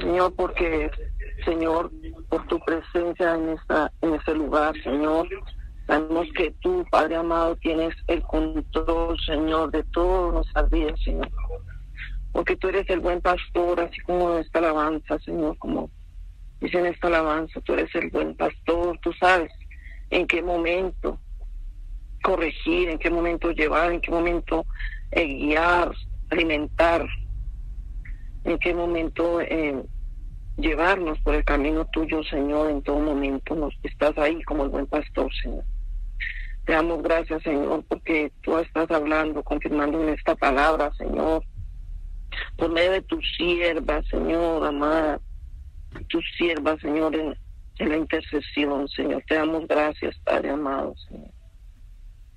Señor, porque, Señor, por tu presencia en esta en este lugar, Señor. Sabemos que tú, Padre amado, tienes el control, Señor, de todas nuestras vidas, Señor. Porque tú eres el buen pastor, así como esta alabanza, Señor, como dice en esta alabanza, tú eres el buen pastor, tú sabes en qué momento corregir, en qué momento llevar, en qué momento eh, guiar, alimentar, en qué momento eh, llevarnos por el camino tuyo, Señor, en todo momento. Nos estás ahí como el buen pastor, Señor. Te damos gracias, Señor, porque tú estás hablando, confirmando en esta palabra, Señor, por medio de tu sierva, Señor, amada, tu sierva, Señor, en, en la intercesión, Señor. Te damos gracias, Padre amado, Señor.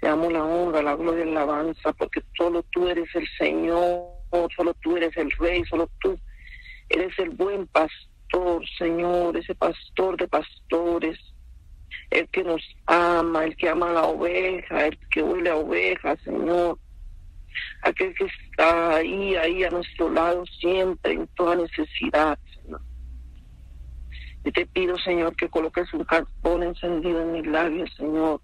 Te damos la honra, la gloria y la alabanza, porque solo tú eres el Señor, solo tú eres el Rey, solo tú eres el buen pastor, Señor, ese pastor de pastores, el que nos ama, el que ama a la oveja, el que huele a oveja, Señor. Aquel que está ahí, ahí a nuestro lado siempre, en toda necesidad, Señor. Y te pido, Señor, que coloques un carbón encendido en mis labios, Señor.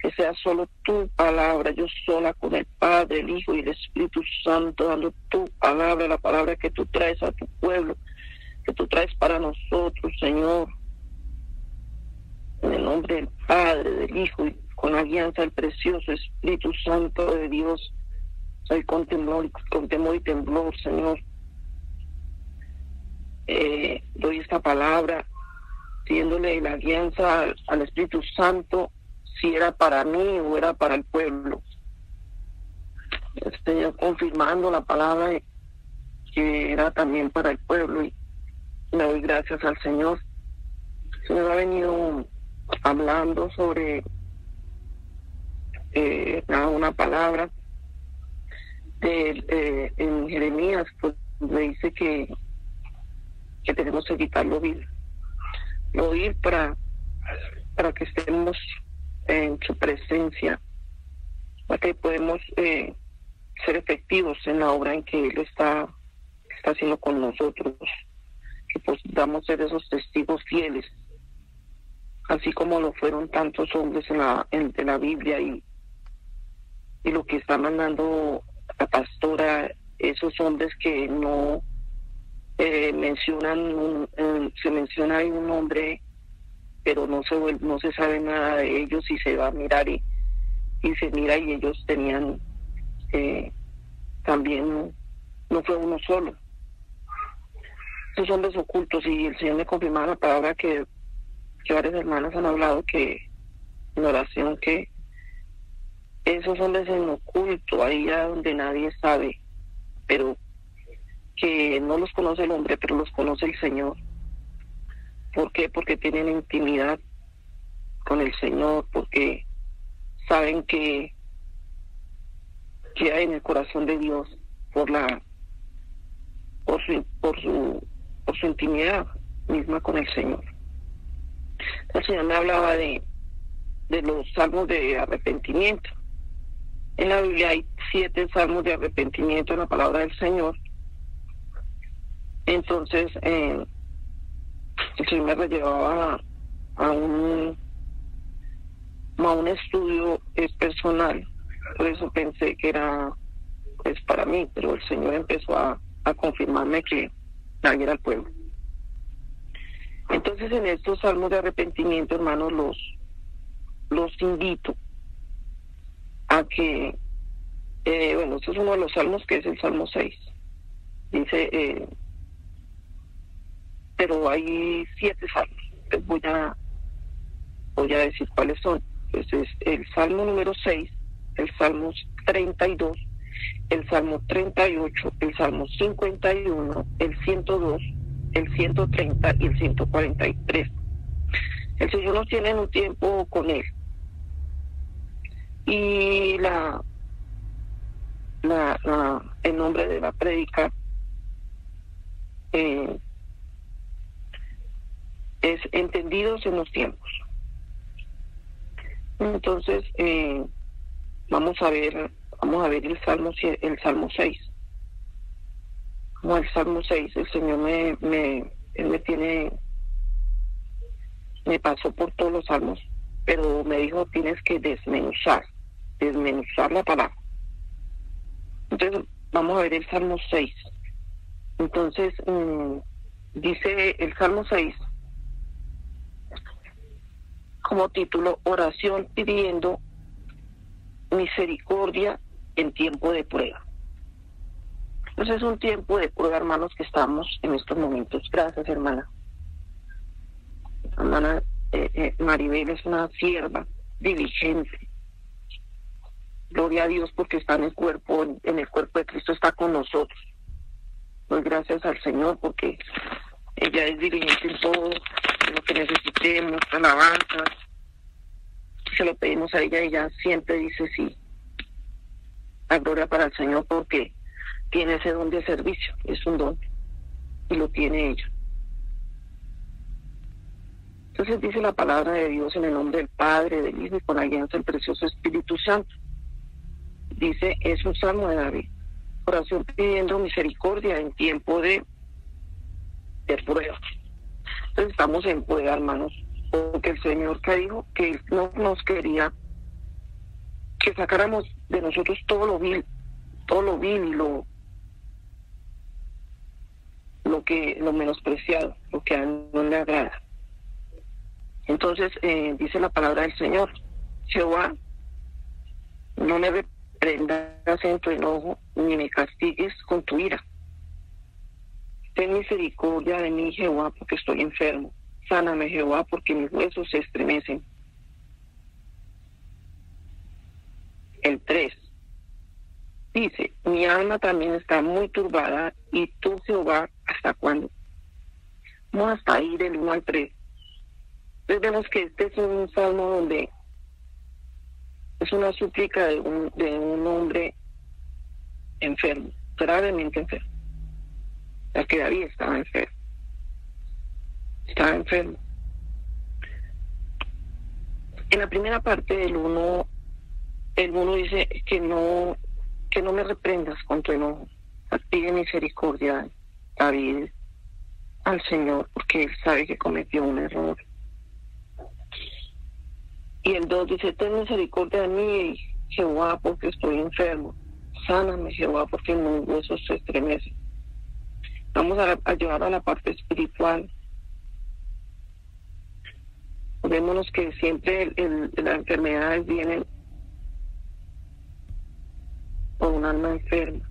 Que sea solo tu palabra, yo sola con el Padre, el Hijo y el Espíritu Santo, dando tu palabra, la palabra que tú traes a tu pueblo, que tú traes para nosotros, Señor. En el nombre del Padre, del Hijo y con la alianza del precioso Espíritu Santo de Dios, soy con temor, con temor y temblor, Señor. Eh, doy esta palabra pidiéndole la alianza al, al Espíritu Santo si era para mí o era para el pueblo. Señor confirmando la palabra que era también para el pueblo y me doy gracias al Señor. El Señor ha venido hablando sobre eh, una palabra de, eh, en Jeremías, pues le dice que, que tenemos que quitarlo oír, lo oír para, para que estemos en su presencia, para que podemos eh, ser efectivos en la obra en que Él está, está haciendo con nosotros, que pues damos ser esos testigos fieles, así como lo fueron tantos hombres en la, en, la Biblia y, y lo que está mandando la pastora, esos hombres que no eh, mencionan, un, eh, se menciona ahí un hombre pero no se no se sabe nada de ellos y se va a mirar y, se mira y ellos tenían eh, también no fue uno solo. Esos hombres ocultos y el Señor me confirmaba la palabra que, que varias hermanas han hablado que en oración que esos hombres en oculto ahí donde nadie sabe pero que no los conoce el hombre pero los conoce el Señor ¿Por qué? Porque tienen intimidad con el Señor, porque saben que, que hay en el corazón de Dios por la por su por su por su intimidad misma con el Señor. El Señor me hablaba de, de los salmos de arrepentimiento. En la Biblia hay siete salmos de arrepentimiento en la palabra del Señor. Entonces, eh, Señor me llevaba a un a un estudio es personal. Por eso pensé que era pues para mí pero el Señor empezó a, a confirmarme que nadie era el pueblo. Entonces en estos salmos de arrepentimiento hermanos los los invito a que eh, bueno este es uno de los salmos que es el salmo 6 Dice, eh, pero hay siete salmos. voy a, voy a decir cuáles son. Entonces, el salmo número 6, el salmo 32, el salmo 38, el salmo 51, el 102, el 130 y el 143. El Señor nos tiene en un tiempo con Él. Y la, la, el nombre de la predica eh, es entendidos en los tiempos. Entonces, eh, vamos a ver, vamos a ver el Salmo, el Salmo 6. Como el Salmo 6, el Señor me, me, él me tiene, me pasó por todos los salmos, pero me dijo, tienes que desmenuzar, desmenuzar la palabra. Entonces, vamos a ver el Salmo 6. Entonces, mm, dice el Salmo 6, como título, oración pidiendo misericordia en tiempo de prueba. Entonces es un tiempo de prueba, hermanos, que estamos en estos momentos. Gracias, hermana. Hermana eh, eh, Maribel es una sierva diligente. Gloria a Dios porque está en el cuerpo, en el cuerpo de Cristo está con nosotros. Pues gracias al Señor porque ella es diligente en todo lo que necesitemos, alabanza. Se lo pedimos a ella y ella siempre dice sí. La gloria para el Señor porque tiene ese don de servicio, es un don y lo tiene ella. Entonces dice la palabra de Dios en el nombre del Padre, del Hijo y con la alianza del precioso Espíritu Santo. Dice, es un salmo de David, oración pidiendo misericordia en tiempo de, de prueba estamos en prueba, hermanos, porque el Señor que dijo que no nos quería que sacáramos de nosotros todo lo vil, todo lo vil y lo lo que lo menospreciado, lo que a él no le agrada. Entonces eh, dice la palabra del Señor, Jehová, no me reprendas en tu enojo ni me castigues con tu ira Ten misericordia de mí, Jehová, porque estoy enfermo. Sáname, Jehová, porque mis huesos se estremecen. El 3. Dice, mi alma también está muy turbada y tú, Jehová, ¿hasta cuándo? No hasta ahí del 1 al 3. Entonces vemos que este es un salmo donde es una súplica de un, de un hombre enfermo, gravemente enfermo que David estaba enfermo. Estaba enfermo. En la primera parte del uno, el uno dice que no, que no me reprendas con tu enojo. Pide misericordia, David, al Señor, porque él sabe que cometió un error. Y el dos dice, ten misericordia de mí, Jehová, porque estoy enfermo. Sáname, Jehová, porque mis huesos se estremecen. Vamos a, llevar a la parte espiritual. Vémonos que siempre las enfermedades vienen por un alma enferma.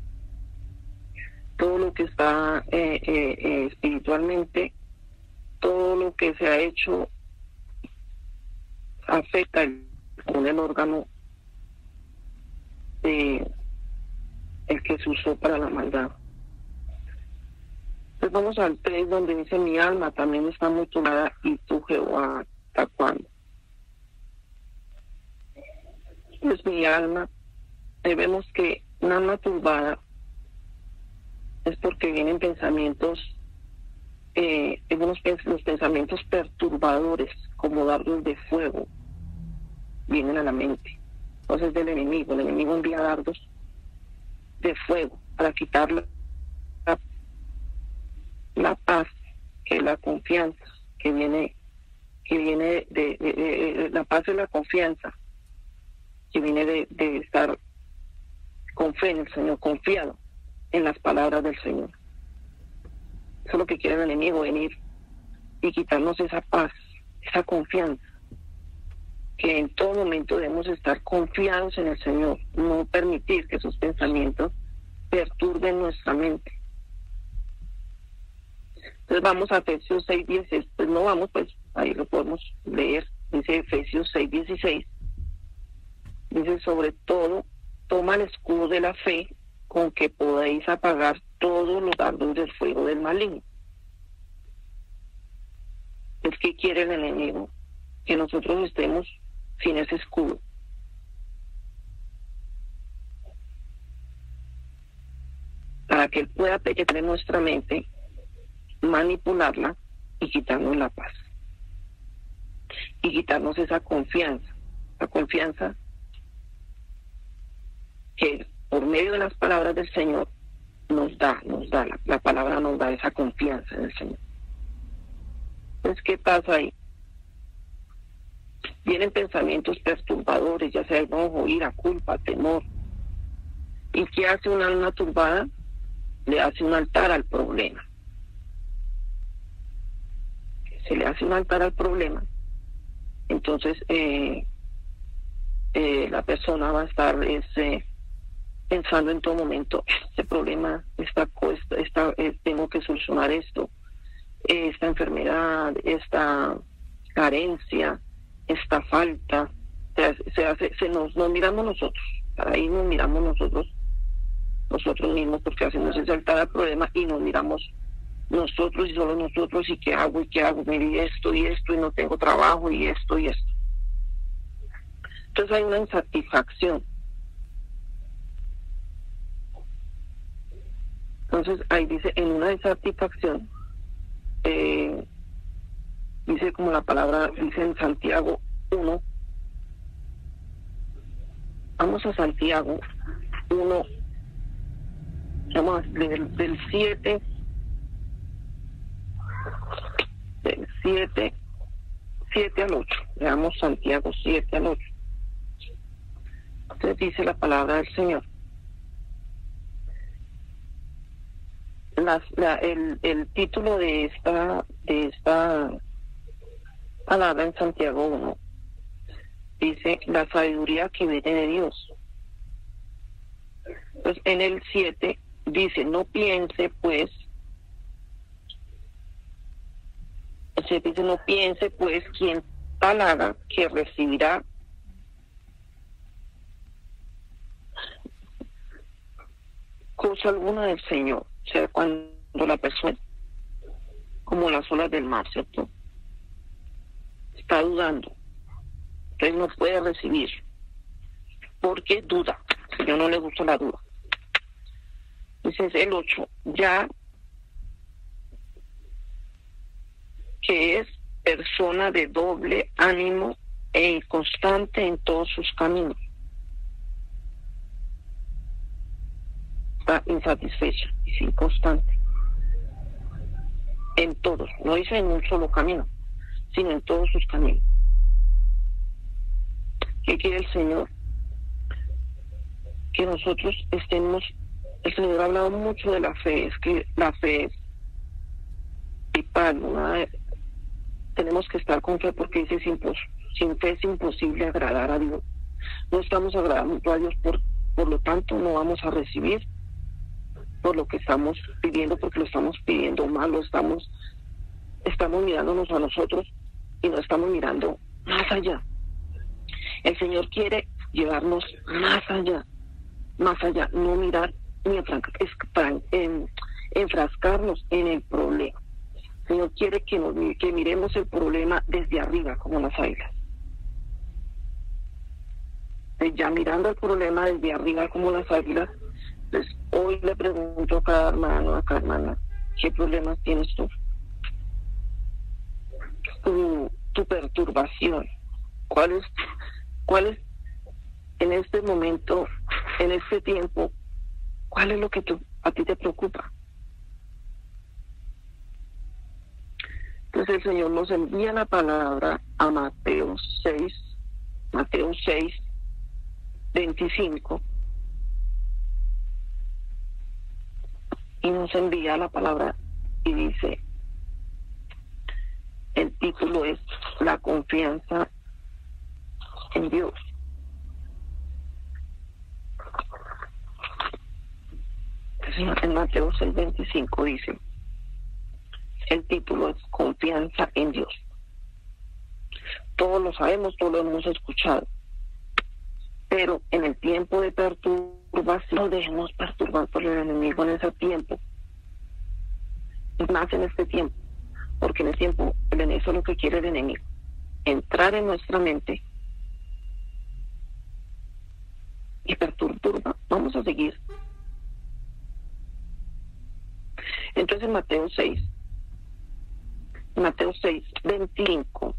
Todo lo que está eh, eh, eh, espiritualmente, todo lo que se ha hecho afecta con el órgano el que se usó para la maldad. Vamos al 3 donde dice mi alma también está muy turbada y tú Jehová, ¿hasta cuándo? Pues mi alma, vemos que una alma turbada es porque vienen pensamientos, eh, los pensamientos perturbadores como dardos de fuego vienen a la mente. Entonces del enemigo, el enemigo envía dardos de fuego para quitarla la paz, que la confianza, que viene, que viene de, la paz y la confianza, que viene de estar con fe en el Señor, confiado en las palabras del Señor. Eso es lo que quiere el enemigo, venir y quitarnos esa paz, esa confianza, que en todo momento debemos estar confiados en el Señor, no permitir que sus pensamientos perturben nuestra mente Entonces vamos a Efesios 6, 16. Pues no vamos, pues ahí lo podemos leer. Dice Efesios 6, 16. Dice, sobre todo, toma el escudo de la fe con que podéis apagar todos los dardos del fuego del maligno. Es que quiere el enemigo, que nosotros estemos sin ese escudo. Para que él pueda penetrar nuestra mente, manipularla y quitarnos la paz. Y quitarnos esa confianza. La confianza que por medio de las palabras del Señor nos da, nos da, la, palabra nos da esa confianza en el Señor. Entonces, ¿qué pasa ahí? Vienen pensamientos perturbadores, ya sea enojo, ira, culpa, temor. ¿Y qué hace una alma turbada? Le hace un altar al problema. Se le hace un altar al problema. Entonces, eh, eh, la persona va a estar ese pensando en todo momento, este problema, esta, esta, eh, tengo que solucionar esto, esta enfermedad, esta carencia, esta falta, se, hace, se nos, nos miramos nosotros, para ahí nos miramos nosotros, nosotros mismos, porque hacemos ese altar al problema y nos miramos nosotros y solo nosotros y qué hago y qué hago, me esto y esto y no tengo trabajo y esto y esto. Entonces hay una insatisfacción Entonces ahí dice, en una insatisfacción, eh, dice como la palabra dice en Santiago 1, vamos a Santiago 1, vamos del, del 7, del 7, 7 al 8, veamos Santiago 7 al 8. Entonces dice la palabra del Señor. el, el título de esta, de esta palabra en Santiago 1 dice la sabiduría que viene de Dios. Pues en el 7 dice, no piense pues, se dice, no piense pues quien tal haga que recibirá cosa alguna del Señor sea cuando la persona, como las olas del mar, ¿cierto? Está dudando. Entonces no puede recibir. Porque duda. Yo no le gusta la duda. Dice el 8. Ya que es persona de doble ánimo e inconstante en todos sus caminos. está insatisfecha y sin constante. En todos, no dice en un solo camino, sino en todos sus caminos. ¿Qué quiere el Señor? Que nosotros estemos, el Señor ha hablado mucho de la fe, es que la fe es vital, tenemos que estar con fe porque dice sin, fe es imposible agradar a Dios. No estamos agradando a Dios, por, por lo tanto no vamos a recibir por lo que estamos pidiendo, porque lo estamos pidiendo mal, estamos, estamos mirándonos a nosotros y no estamos mirando más allá. El Señor quiere llevarnos más allá, más allá, no mirar ni en, enfrascarnos en el problema. Señor quiere que, nos, que miremos el problema desde arriba, como las águilas. Ya mirando el problema desde arriba, como las águilas, entonces, hoy le pregunto a cada hermano, a cada hermana, ¿qué problemas tienes tú? Tu, tu perturbación. ¿Cuál es, ¿Cuál es en este momento, en este tiempo, cuál es lo que tú, a ti te preocupa? Entonces el Señor nos envía la palabra a Mateo 6, Mateo 6, 25 y nos envía la palabra y dice, el título es La confianza en Dios. En Mateo 6:25 dice, El título es Confianza en Dios. Todos lo sabemos, todos lo hemos escuchado. Pero en el tiempo de perturbación, no dejemos perturbar por el enemigo en ese tiempo. Más en este tiempo. Porque en el tiempo, enemigo es lo que quiere el enemigo. Entrar en nuestra mente y perturba. Vamos a seguir. Entonces Mateo 6, Mateo 6, 25,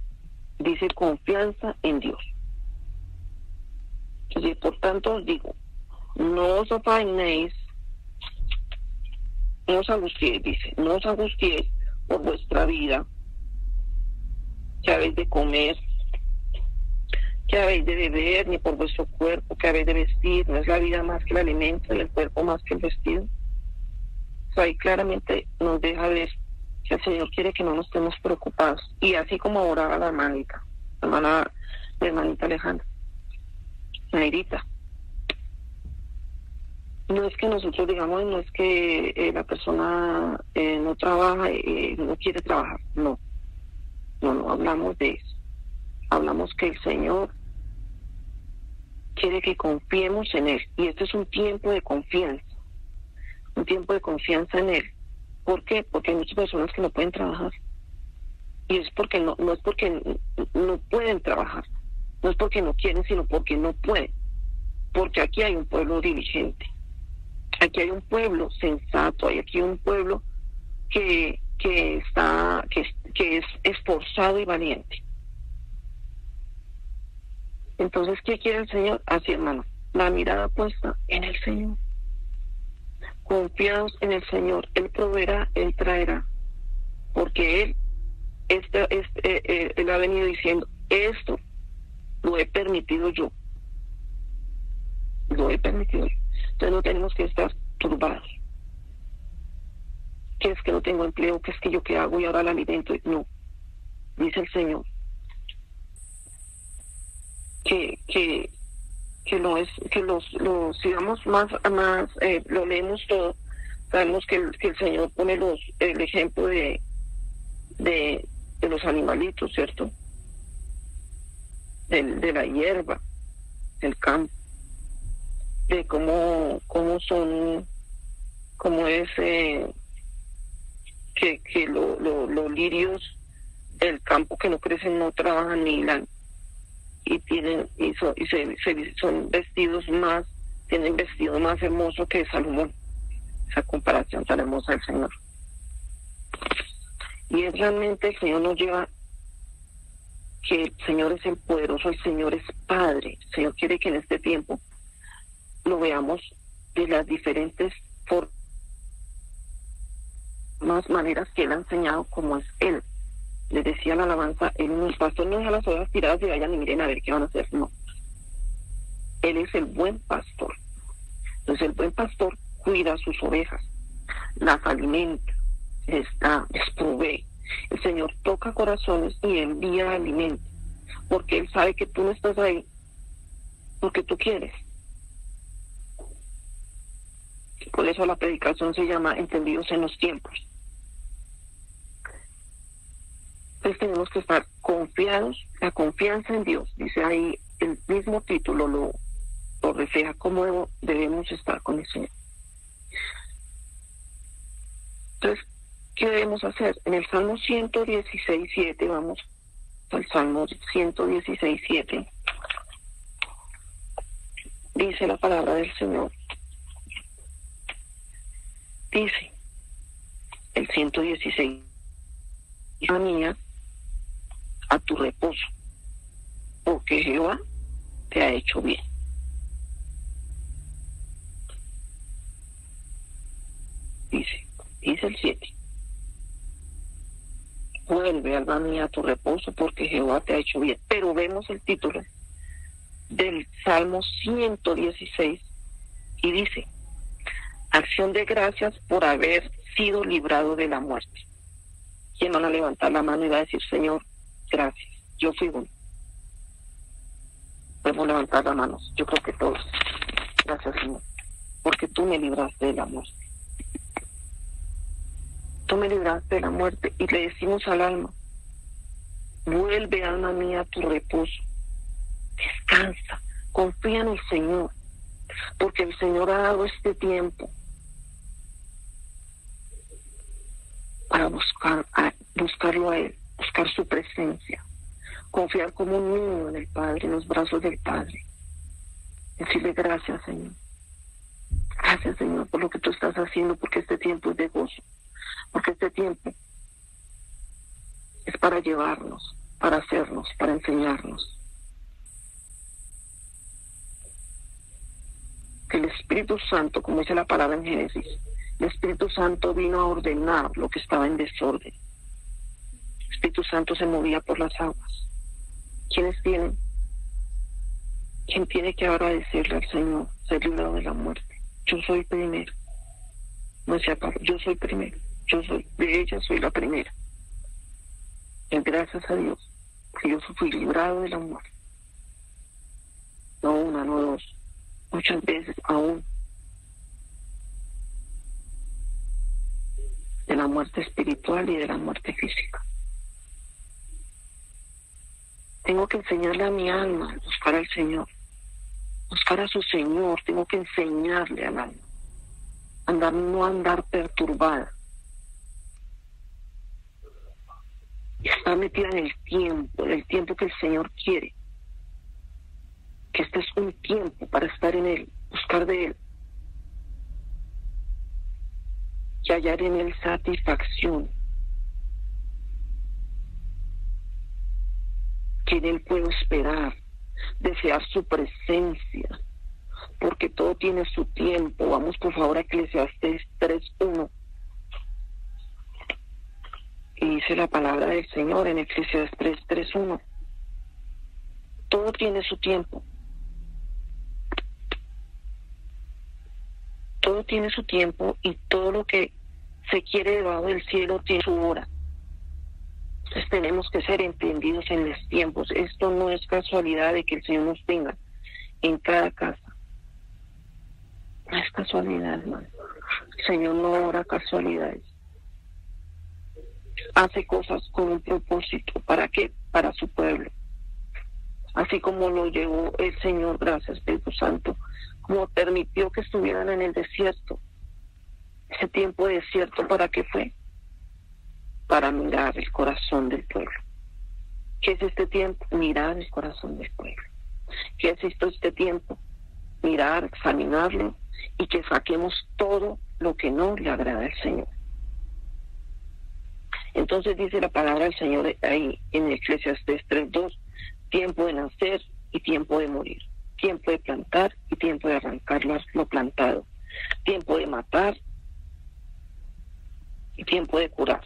dice confianza en Dios. Entonces, por tanto os digo, no os afainéis, no os angustiéis, dice, no os angustiéis por vuestra vida, que habéis de comer, que habéis de beber, ni por vuestro cuerpo, que habéis de vestir, no es la vida más que el alimento y el cuerpo más que el vestido. ahí claramente nos deja ver que el Señor quiere que no nos estemos preocupados. Y así como oraba la hermanita, la hermana, la hermanita Alejandra, Nairita. No es que nosotros digamos, no es que eh, la persona eh, no trabaja y no quiere trabajar, no. No, no hablamos de eso. Hablamos que el Señor quiere que confiemos en Él. Y este es un tiempo de confianza, un tiempo de confianza en Él. ¿Por qué? Porque hay muchas personas que no pueden trabajar. Y es porque no, no es porque no pueden trabajar, no es porque no quieren, sino porque no pueden. Porque aquí hay un pueblo diligente, aquí hay un pueblo sensato, hay aquí un pueblo que, que está, que, que es esforzado y valiente. Entonces, ¿qué quiere el Señor? Así, hermano, la mirada puesta en el Señor confiados en el Señor. Él proveerá, Él traerá. Porque Él, este, este, eh, eh, él ha venido diciendo, esto lo he permitido yo. Lo he permitido yo. Entonces no tenemos que estar turbados. ¿Qué es que no tengo empleo? ¿Qué es que yo qué hago y ahora el alimento? No. Dice el Señor. Que, que que no es que los los sigamos más más eh, lo leemos todo sabemos que el, que el Señor pone los el ejemplo de, de, de los animalitos cierto de, de la hierba del campo de cómo cómo son cómo es eh, que que lo, los lirios del campo que no crecen no trabajan ni la y tienen y, son, y se, son vestidos más, tienen vestido más hermoso que Salomón. Esa comparación tan hermosa del Señor. Y es realmente el Señor nos lleva que el Señor es el poderoso, el Señor es Padre. El Señor quiere que en este tiempo lo veamos de las diferentes formas, maneras que Él ha enseñado como es Él le decía la alabanza, él no, pastor no deja las ovejas tiradas y vayan y miren a ver qué van a hacer, no. Él es el buen pastor. Entonces el buen pastor cuida sus ovejas, las alimenta, les provee. El Señor toca corazones y envía alimento, porque Él sabe que tú no estás ahí porque tú quieres. Por eso la predicación se llama Entendidos en los tiempos. Tenemos que estar confiados, la confianza en Dios, dice ahí el mismo título lo, lo refleja cómo debemos estar con el Señor. Entonces, ¿qué debemos hacer? En el Salmo 116, 7, vamos al Salmo 116, 7, dice la palabra del Señor. Dice el 116, hija mía, a tu reposo, porque Jehová te ha hecho bien. Dice, dice el 7. Vuelve, alma mía, a tu reposo, porque Jehová te ha hecho bien. Pero vemos el título del Salmo 116 y dice, acción de gracias por haber sido librado de la muerte. ¿Quién van a levantar la mano y va a decir, Señor, Gracias. Yo fui uno. Podemos levantar las manos. Yo creo que todos. Gracias, Señor. Porque tú me libraste del amor. tú me libraste de la muerte y le decimos al alma, vuelve alma mía a tu reposo, descansa, confía en el Señor, porque el Señor ha dado este tiempo para buscarlo a Él, buscar su presencia, confiar como un niño en el Padre, en los brazos del Padre. Decirle gracias, Señor. Gracias, Señor, por lo que tú estás haciendo, porque este tiempo es de gozo, porque este tiempo es para llevarnos, para hacernos, para enseñarnos. Que el Espíritu Santo, como dice la palabra en Génesis, el Espíritu Santo vino a ordenar lo que estaba en desorden. Espíritu Santo se movía por las aguas. ¿Quiénes tienen? ¿Quién tiene que agradecerle al Señor ser librado de la muerte? Yo soy primero. No decía Pablo, yo soy primero. Yo soy, de ella soy la primera. Gracias a Dios, que yo fui librado de la muerte. No una, no dos. Muchas veces aún de la muerte espiritual y de la muerte física. Tengo que enseñarle a mi alma a buscar al Señor, buscar a su Señor, tengo que enseñarle al alma, andar, no andar perturbada, estar metida en el tiempo, en el tiempo que el Señor quiere, que este es un tiempo para estar en Él, buscar de Él, y hallar en él satisfacción. Que en él puedo esperar, desear su presencia, porque todo tiene su tiempo. Vamos por favor a Eclesiastes 3.1. Y dice la palabra del Señor en Eclesiastes 3.1. Todo tiene su tiempo. Todo tiene su tiempo y todo lo que se quiere debajo del cielo tiene su hora. Entonces tenemos que ser entendidos en los tiempos. Esto no es casualidad de que el Señor nos tenga en cada casa. No es casualidad, hermano. El Señor no ora casualidades. Hace cosas con un propósito. ¿Para qué? Para su pueblo. Así como lo llevó el Señor, gracias, Espíritu Santo, como permitió que estuvieran en el desierto ese tiempo desierto, ¿para qué fue? Para mirar el corazón del pueblo. ¿Qué es este tiempo? Mirar el corazón del pueblo. ¿Qué es esto este tiempo? Mirar, examinarlo y que saquemos todo lo que no le agrada al Señor. Entonces dice la palabra del Señor ahí en Eclesiastes 3.2, tiempo de nacer y tiempo de morir, tiempo de plantar y tiempo de arrancar lo plantado, tiempo de matar y tiempo de curar,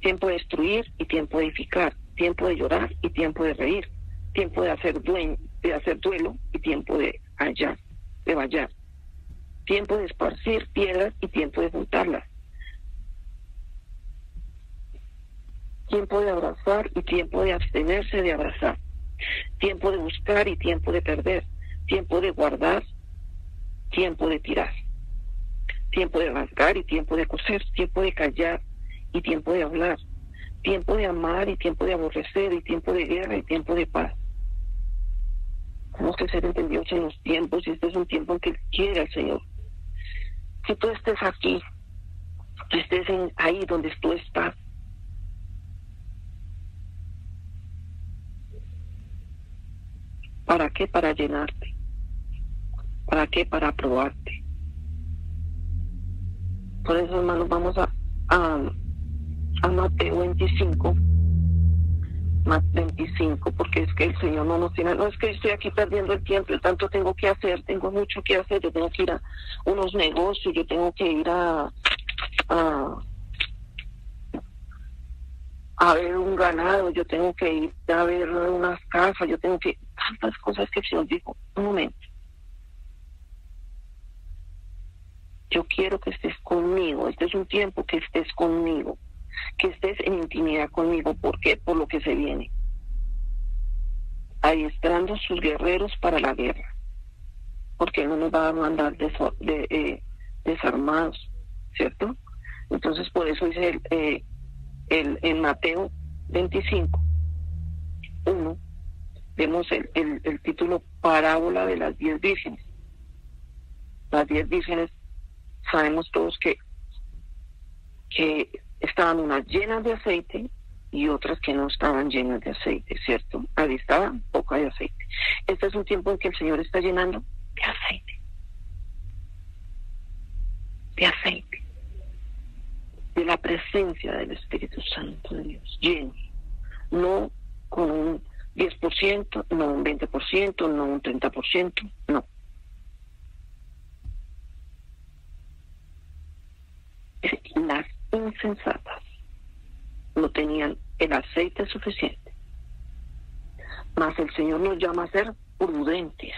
tiempo de destruir y tiempo de edificar, tiempo de llorar y tiempo de reír, tiempo de hacer, de hacer duelo y tiempo de hallar, de vallar, tiempo de esparcir piedras y tiempo de juntarlas, tiempo de abrazar y tiempo de abstenerse de abrazar, tiempo de buscar y tiempo de perder, tiempo de guardar, tiempo de tirar tiempo de rasgar y tiempo de coser, tiempo de callar y tiempo de hablar, tiempo de amar y tiempo de aborrecer y tiempo de guerra y tiempo de paz. Tenemos que ser entendidos en los tiempos y este es un tiempo en que quiere el Señor. Que tú estés aquí, estés en, ahí donde tú estás. ¿Para qué? Para llenarte. ¿Para qué? Para aprobarte por eso, hermanos, vamos a, a, Mateo 25. 25, porque es que el Señor no nos tiene, no es que estoy aquí perdiendo el tiempo, tanto tengo que hacer, tengo mucho que hacer, yo tengo que ir a unos negocios, yo tengo que ir a, a, a ver un ganado, yo tengo que ir a ver unas casas, yo tengo que, tantas cosas que el Señor dijo, un momento, yo quiero que estés conmigo, este es un tiempo que estés conmigo, que estés en intimidad conmigo. ¿Por qué? Por lo que se viene. Adiestrando sus guerreros para la guerra, porque no nos va a mandar de, eh, desarmados, ¿cierto? Entonces, por eso dice el, eh, el, en Mateo 25, 1, vemos el, el, título Parábola de las diez vírgenes. Las diez vírgenes, sabemos todos que, que estaban unas llenas de aceite y otras que no estaban llenas de aceite, ¿cierto? Ahí estaba poca de aceite. Este es un tiempo en que el Señor está llenando de aceite. De aceite. De la presencia del Espíritu Santo de Dios. Lleno. No con un 10%, no un 20%, no un 30%, no. Las insensatas no tenían el aceite suficiente. Mas el Señor nos llama a ser prudentes,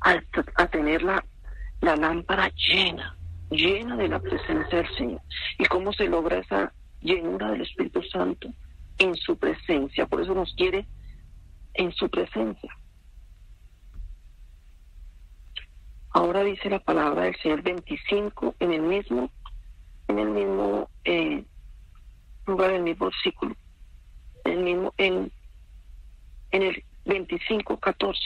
a, tener la, la lámpara llena, llena de la presencia del Señor. ¿Y cómo se logra esa llenura del Espíritu Santo? En su presencia. Por eso nos quiere en su presencia. Ahora dice la palabra del Señor 25 en el mismo en el mismo eh, lugar, en el mismo versículo, en el mismo, en, en el 25, 14.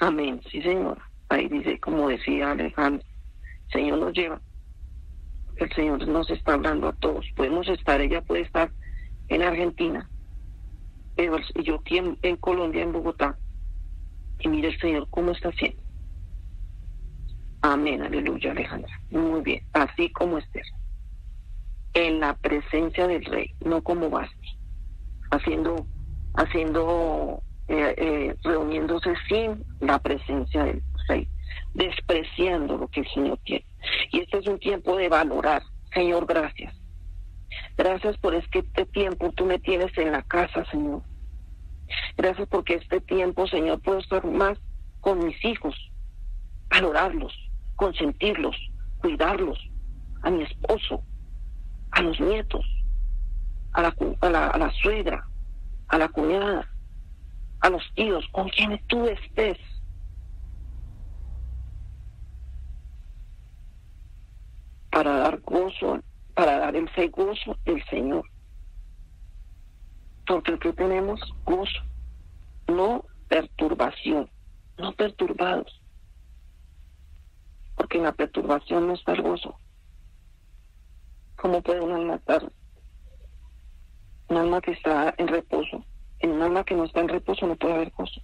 Amén, sí Señor. Ahí dice, como decía Alejandro, Señor nos lleva. El Señor nos está hablando a todos. Podemos estar, ella puede estar en Argentina, pero yo aquí en Colombia, en Bogotá. Y mire el Señor cómo está haciendo. Amén, aleluya, Alejandra. Muy bien, así como Esther. En la presencia del rey, no como Basti, haciendo, haciendo, eh, eh, reuniéndose sin la presencia del rey, despreciando lo que el Señor quiere. Y este es un tiempo de valorar. Señor, gracias. Gracias por este tiempo tú me tienes en la casa, Señor. Gracias porque este tiempo, Señor, puedo estar más con mis hijos, valorarlos, consentirlos, cuidarlos, a mi esposo, a los nietos, a la, a la, suegra, a la cuñada, a los tíos, con quienes tú estés. Para dar gozo, para dar el gozo del Señor. Porque aquí tenemos gozo, no perturbación, no perturbados porque en la perturbación no está el gozo. ¿Cómo puede un alma estar? Un alma que está en reposo. En un alma que no está en reposo no puede haber gozo.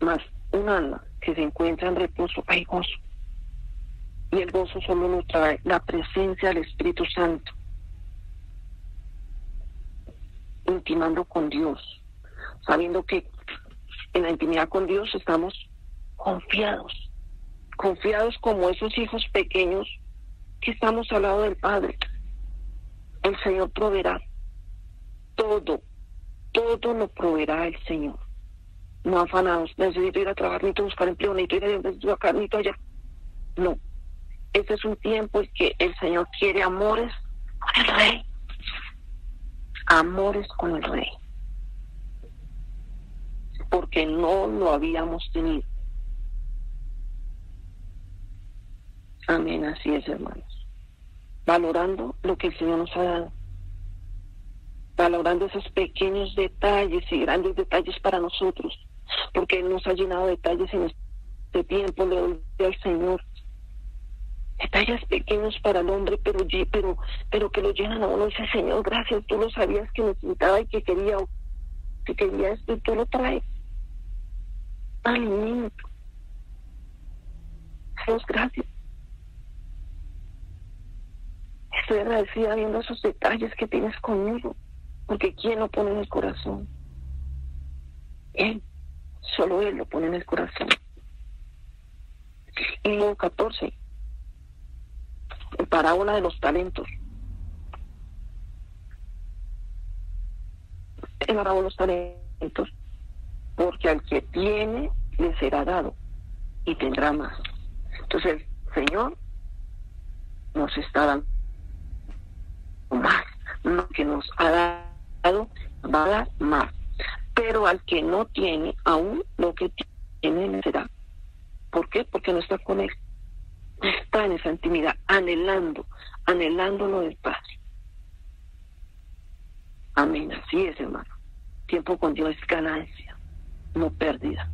más un alma que se encuentra en reposo hay gozo. Y el gozo solo nos trae la presencia del Espíritu Santo. Intimando con Dios. Sabiendo que en la intimidad con Dios estamos confiados, confiados como esos hijos pequeños que estamos al lado del Padre. El Señor proveerá todo, todo lo proveerá el Señor. No afanados, necesito ir a trabajar, necesito buscar empleo, necesito ir a necesito acá, necesito allá. No, este es un tiempo en que el Señor quiere amores con el Rey. Amores con el Rey. Porque no lo habíamos tenido. Amén, así es, hermanos. Valorando lo que el Señor nos ha dado. Valorando esos pequeños detalles y grandes detalles para nosotros. Porque Él nos ha llenado de detalles en este tiempo, le doy al Señor. Detalles pequeños para el hombre, pero, pero, pero que lo llenan a uno. Dice, Señor, gracias, tú lo sabías que necesitaba y que quería, que quería esto y tú lo traes. Alimento. Dios, gracias. Estoy agradecida viendo esos detalles que tienes conmigo, porque ¿quién lo pone en el corazón? Él, solo Él lo pone en el corazón. Y luego 14, el parábola de los talentos. El parábola de los talentos, porque al que tiene le será dado y tendrá más. Entonces, el Señor nos está dando más. Lo que nos ha dado va a dar más. Pero al que no tiene, aún lo que tiene le será porque no está con Él. Está en esa intimidad, anhelando, anhelando lo del Padre. Amén. Así es, hermano. Tiempo con Dios es ganancia, no pérdida.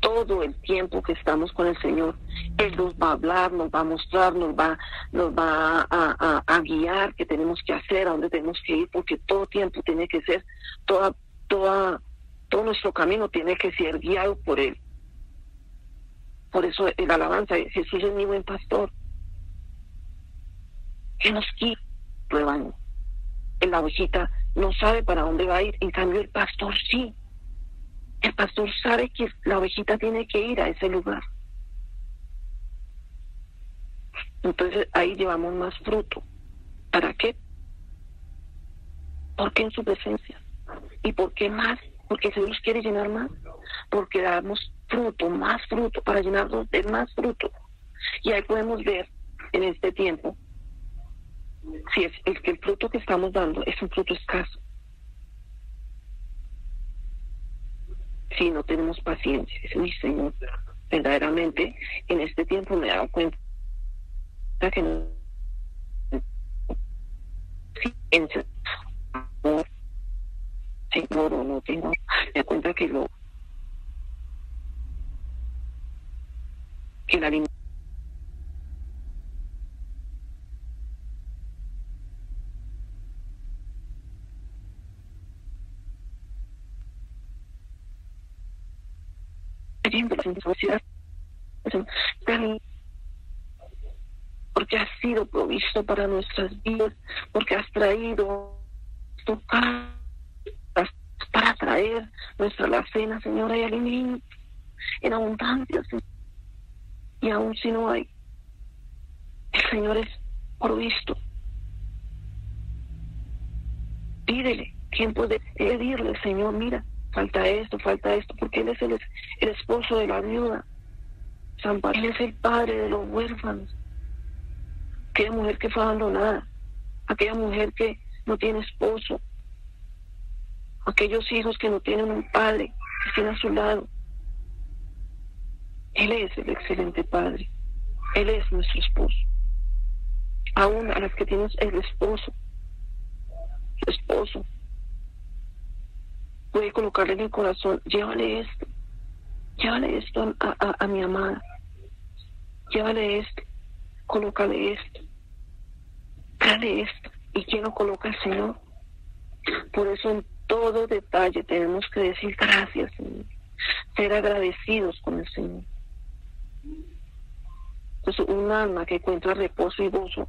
Todo el tiempo que estamos con el Señor, Él nos va a hablar, nos va a mostrar, nos va, nos va a, a guiar qué tenemos que hacer, a dónde tenemos que ir, porque todo tiempo tiene que ser, toda, toda, todo nuestro camino tiene que ser guiado por Él. Por eso el alabanza, Jesús es mi buen pastor. Que nos quita el rebaño. La ovejita no sabe para dónde va a ir, en cambio el pastor sí. El pastor sabe que la ovejita tiene que ir a ese lugar. Entonces ahí llevamos más fruto. ¿Para qué? Porque en su presencia. ¿Y por qué más? Porque el Señor quiere llenar más. Porque damos fruto, más fruto, para llenarnos de más fruto. Y ahí podemos ver en este tiempo si es, el que el fruto que estamos dando es un fruto escaso. Si no tenemos paciencia, es mi Señor. Verdaderamente, en este tiempo me he dado cuenta que no. Señor, o no. Tengo, me cuenta que lo que la porque has sido provisto para nuestras vidas, porque has traído para traer nuestra la cena, Señora, y alimento en abundancia, Señor y aún si no hay, el Señor es provisto. Pídele, ¿quién puede pedirle, Señor? Mira, falta esto, falta esto, porque Él es el, el esposo de la viuda. San Él es el padre de los huérfanos. Aquella mujer que fue abandonada, aquella mujer que no tiene esposo, aquellos hijos que no tienen un padre que estén a su lado. Él es el excelente Padre. Él es nuestro esposo. Aún a las que tienes el esposo, su esposo, puede colocarle en el corazón, llévale esto, llévale esto a, mi amada, llévale esto, colócale esto, dale esto. ¿Y quién lo coloca el Señor? Por eso en todo detalle tenemos que decir gracias, Señor. Ser agradecidos con el Señor. Entonces, un alma que encuentra reposo y gozo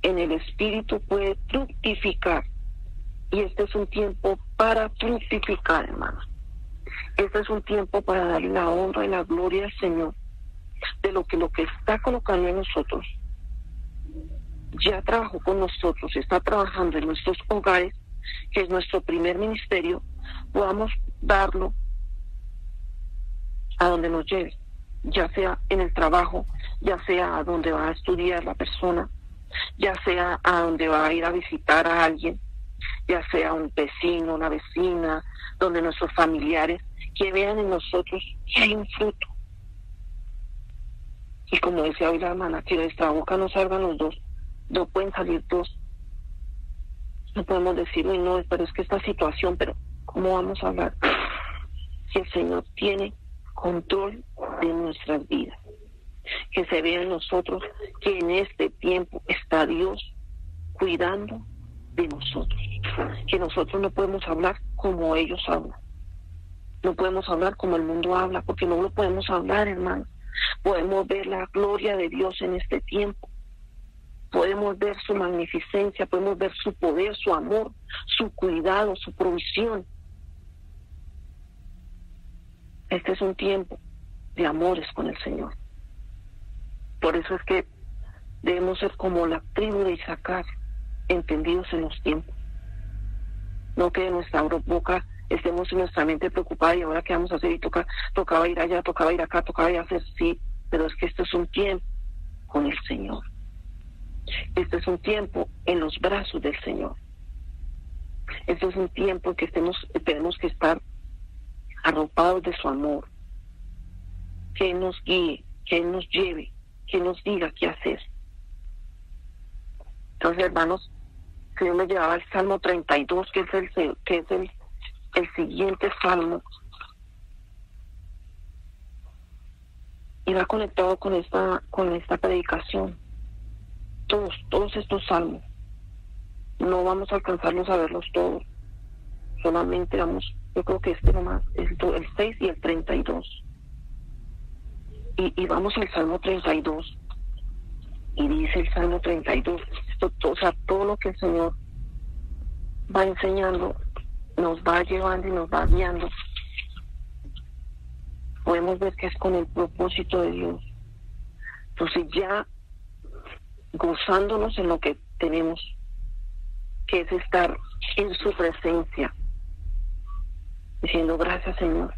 en el espíritu puede fructificar. Y este es un tiempo para fructificar, hermanos. Este es un tiempo para darle la honra y la gloria al Señor de lo que lo que está colocando en nosotros ya trabajó con nosotros, está trabajando en nuestros hogares, que es nuestro primer ministerio, podamos darlo a donde nos lleve ya sea en el trabajo, ya sea a donde va a estudiar la persona, ya sea a donde va a ir a visitar a alguien, ya sea un vecino, una vecina, donde nuestros familiares, que vean en nosotros que hay un fruto. Y como decía hoy la hermana, que de nuestra boca no salgan los dos, no pueden salir dos. No podemos decir, no, pero es que esta situación, pero ¿cómo vamos a hablar? Si el Señor tiene control de nuestras vidas. Que se vea en nosotros que en este tiempo está Dios cuidando de nosotros. Que nosotros no podemos hablar como ellos hablan. No podemos hablar como el mundo habla, porque no lo podemos hablar, hermano. Podemos ver la gloria de Dios en este tiempo. Podemos ver su magnificencia, podemos ver su poder, su amor, su cuidado, su provisión. Este es un tiempo de amores con el Señor. Por eso es que debemos ser como la tribu de Isaacar, entendidos en los tiempos. No que en nuestra boca estemos en nuestra mente preocupada y ahora qué vamos a hacer y toca, tocaba ir allá, tocaba ir acá, tocaba ir a hacer, sí, pero es que este es un tiempo con el Señor. Este es un tiempo en los brazos del Señor. Este es un tiempo que estemos, tenemos que estar arropados de su amor, que Él nos guíe, que Él nos lleve, que nos diga qué hacer. Entonces, hermanos, Señor me llevaba al Salmo 32, que es el, que es el siguiente salmo. Y va conectado con esta, con esta predicación. Todos, todos estos salmos. No vamos a alcanzarlos a verlos todos. Solamente vamos, yo creo que este nomás, es el 6 y el 32. Y, y vamos al Salmo 32. Y dice el Salmo 32, esto, o sea, todo lo que el Señor va enseñando, nos va llevando y nos va guiando, podemos ver que es con el propósito de Dios. Entonces ya gozándonos en lo que tenemos, que es estar en su presencia, diciendo gracias Señor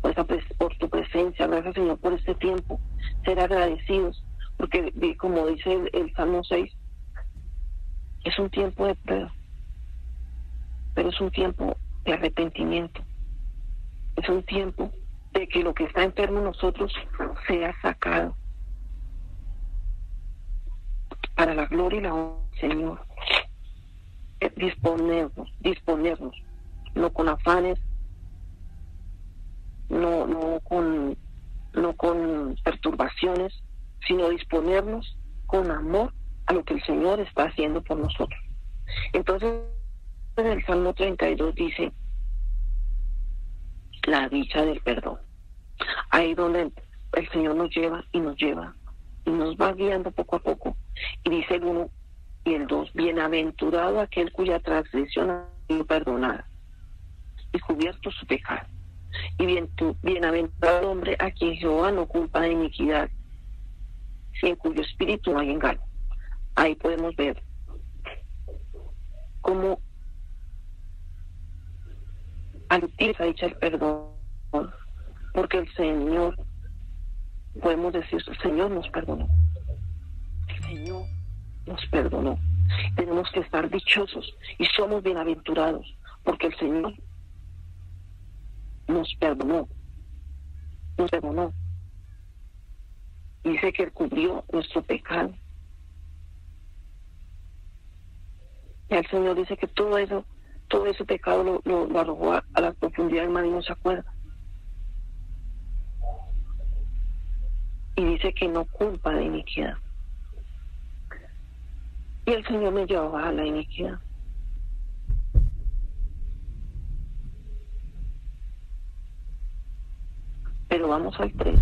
por, por tu presencia, gracias Señor por este tiempo, ser agradecidos, porque como dice el, el Salmo 6, es un tiempo de prueba, pero es un tiempo de arrepentimiento, es un tiempo de que lo que está enfermo en nosotros sea sacado para la gloria y la honra Señor. Disponernos, disponernos, no con afanes, no, no con no con perturbaciones, sino disponernos con amor a lo que el Señor está haciendo por nosotros. Entonces, en el Salmo 32 dice, la dicha del perdón. Ahí donde el Señor nos lleva y nos lleva y nos va guiando poco a poco. Y dice el uno y el dos, bienaventurado aquel cuya transgresión ha sido perdonada y cubierto su pecado. Y bien, bienaventurado hombre a quien Jehová no culpa de iniquidad y en cuyo espíritu no hay engaño. Ahí podemos ver cómo al dicha el perdón, porque el Señor, podemos decir, Señor nos perdonó. Señor nos perdonó. Tenemos que estar dichosos y somos bienaventurados, porque el Señor nos perdonó. Nos perdonó dice que cubrió nuestro pecado. Y el Señor dice que todo eso, todo ese pecado lo, arrojó a, la profundidad del mar y no se acuerda. Y dice que no culpa de iniquidad. Y el Señor me llevaba a la iniquidad. Pero vamos al 3.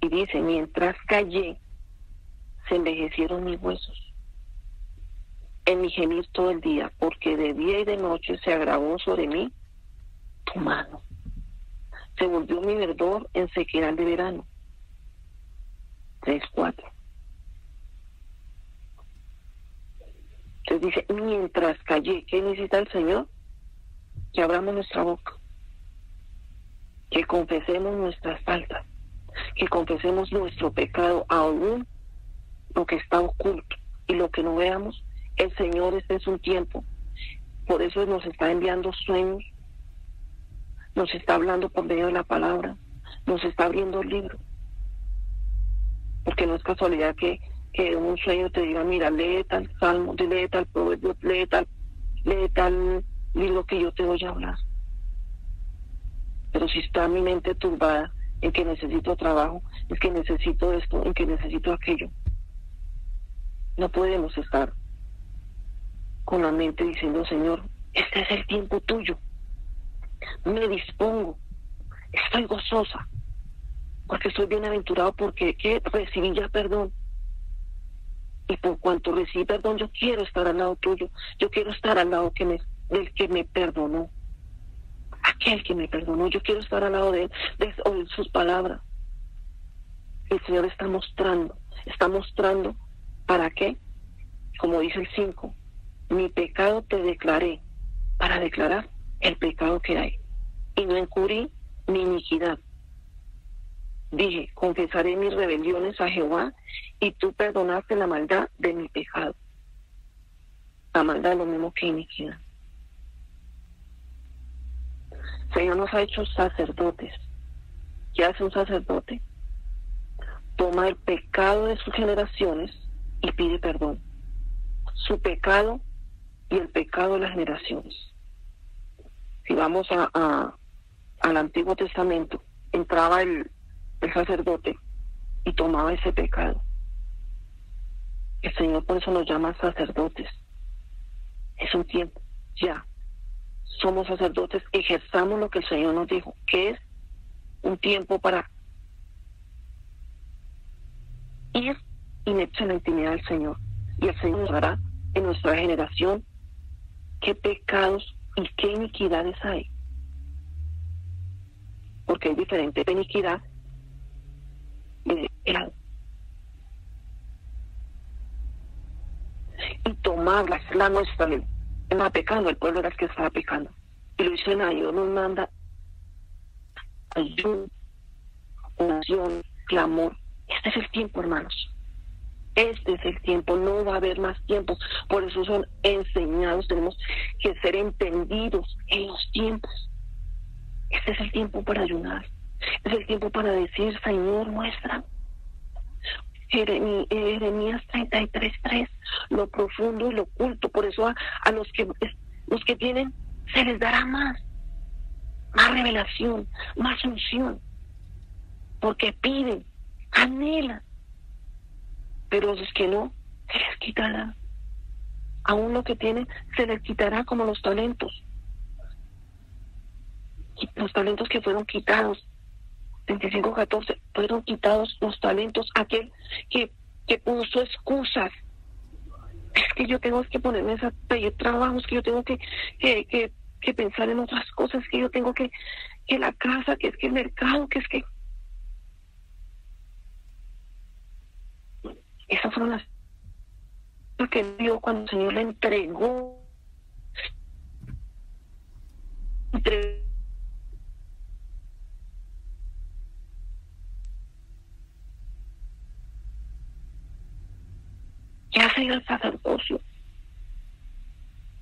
Y dice, mientras callé, se envejecieron mis huesos. En mi gemir todo el día, porque de día y de noche se agravó sobre mí tu mano. Se volvió mi verdor en sequedad de verano. Tres, cuatro. Entonces dice, mientras callé, ¿qué necesita el Señor? Que abramos nuestra boca, que confesemos nuestras faltas que confesemos nuestro pecado aún lo que está oculto y lo que no veamos. El Señor este es un tiempo. Por eso nos está enviando sueños, nos está hablando por medio de la palabra, nos está abriendo el libro. Porque no es casualidad que, un sueño te diga, mira, lee tal salmo, lee tal proverbio, lee tal, lee tal libro que yo te voy a hablar. Pero si está mi mente turbada, en que necesito trabajo, es que necesito esto, en que necesito aquello. No podemos estar con la mente diciendo, Señor, este es el tiempo tuyo. Me dispongo, estoy gozosa, porque estoy bienaventurado, porque recibí ya perdón. Y por cuanto recibí perdón, yo quiero estar al lado tuyo, yo quiero estar al lado del que me perdonó aquel que me perdonó. Yo quiero estar al lado de él, de oír sus palabras. El Señor está mostrando, está mostrando para qué, como dice el 5, mi pecado te declaré, para declarar el pecado que hay. Y no encubrí mi iniquidad. Dije, confesaré mis rebeliones a Jehová y tú perdonaste la maldad de mi pecado. La maldad es lo mismo que iniquidad. Señor nos ha hecho sacerdotes. ¿Qué hace un sacerdote? toma el pecado de sus generaciones y pide perdón. Su pecado y el pecado de las generaciones. Si vamos a, al Antiguo Testamento, entraba el, el sacerdote y tomaba ese pecado. El Señor por eso nos llama sacerdotes. Es un tiempo, ya. Somos sacerdotes, ejerzamos lo que el Señor nos dijo, que es un tiempo para ir meterse en la intimidad del Señor. Y el Señor nos dará en nuestra generación qué pecados y qué iniquidades hay. Porque hay diferente iniquidad y tomarla, es la nuestra, pecando, el pueblo era el que estaba pecando. Y lo hizo en Dios nos manda ayuda, oración, clamor. Este es el tiempo, hermanos. Este es el tiempo, no va a haber más tiempo. Por eso son enseñados, tenemos que ser entendidos en los tiempos. Este es el tiempo para ayunar. Es el tiempo para decir, Señor, muestra. Jeremías 33.3, lo profundo y lo oculto. Por eso a, los que los que tienen se les dará más, más revelación, más unción, porque piden, anhelan, pero los que no, se les quitará. Aún lo que tienen se les quitará como los talentos. Los talentos que fueron quitados 25-14, fueron quitados los talentos aquel que, que puso excusas. Es que yo tengo que ponerme a pedir trabajos, que yo tengo que, que, que, pensar en otras cosas, que yo tengo que, que la casa, que es que el mercado, que es que... Esas fueron las que vio cuando el Señor le entregó. Entregó ¿Qué hace el sacerdocio?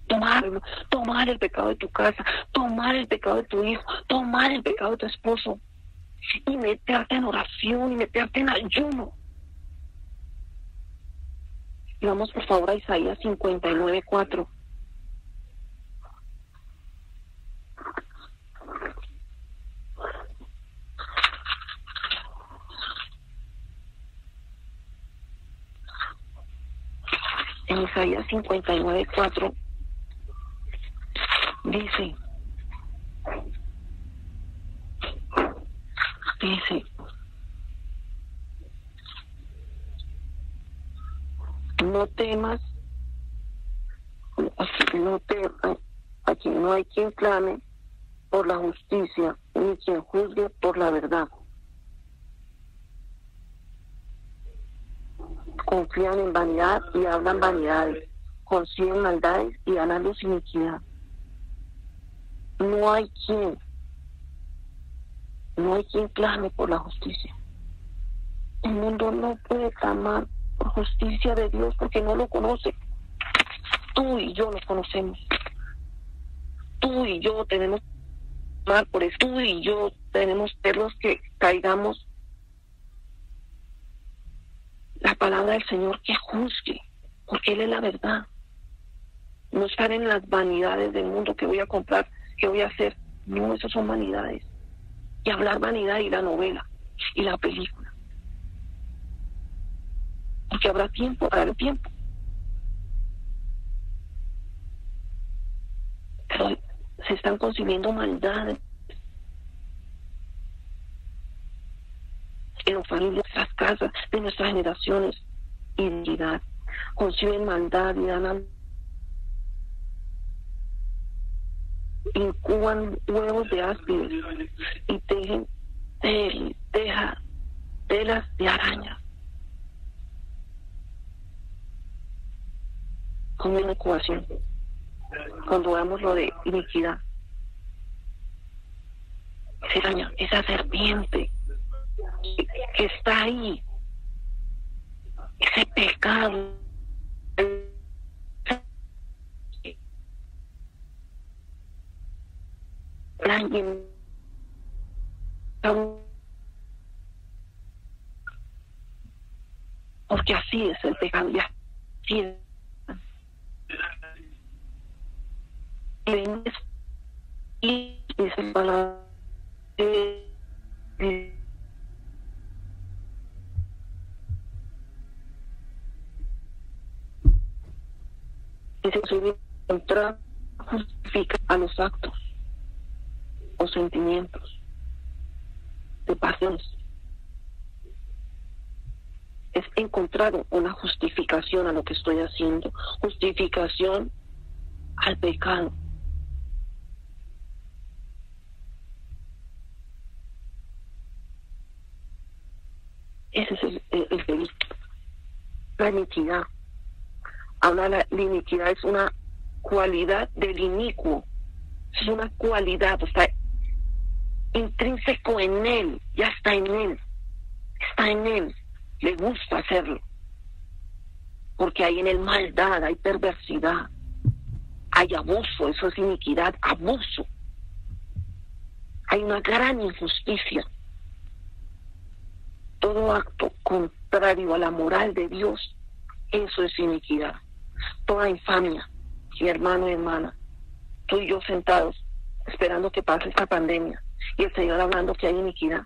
Tomarlo, tomar el pecado de tu casa, tomar el pecado de tu hijo, tomar el pecado de tu esposo y meterte en oración y meterte en ayuno. Y vamos por favor a Isaías 59, 4. En Isaías 59, 4, dice, dice, no temas, no temas, aquí no hay quien clame por la justicia, ni quien juzgue por la verdad. Confían en vanidad y hablan vanidades, consiguen maldades y dan a luz iniquidad. No hay quien, no hay quien clame por la justicia. El mundo no puede clamar por justicia de Dios porque no lo conoce. Tú y yo lo conocemos. Tú y yo tenemos que clamar por eso. Tú y yo tenemos perros que caigamos la palabra del Señor que juzgue, porque Él es la verdad. No estar en las vanidades del mundo que voy a comprar, que voy a hacer. No, esas son vanidades. Y hablar vanidad y la novela y la película. Porque habrá tiempo, habrá tiempo. Pero se están concibiendo maldades en las familias, las casas de nuestras generaciones y dignidad. Conciben maldad y dan incuban huevos de áspides y tejen teja, telas de araña. Como una incubación. Cuando veamos lo de iniquidad. Esa serpiente que está ahí, ese pecado. Porque así es el pecado, y así es. Y dice palabra dice encontrar justifica a los actos o sentimientos de pasiones. Es encontrado una justificación a lo que estoy haciendo, justificación al pecado. Ese es el, el, La iniquidad. Ahora la, iniquidad es una cualidad del inicuo. Es una cualidad, está intrínseco en él, ya está en él, está en él, le gusta hacerlo. Porque hay en él maldad, hay perversidad, hay abuso, eso es iniquidad, abuso. Hay una gran injusticia. Todo acto contrario a la moral de Dios, eso es iniquidad. Toda infamia, y hermano y hermana, tú y yo sentados esperando que pase esta pandemia y el Señor hablando que hay iniquidad,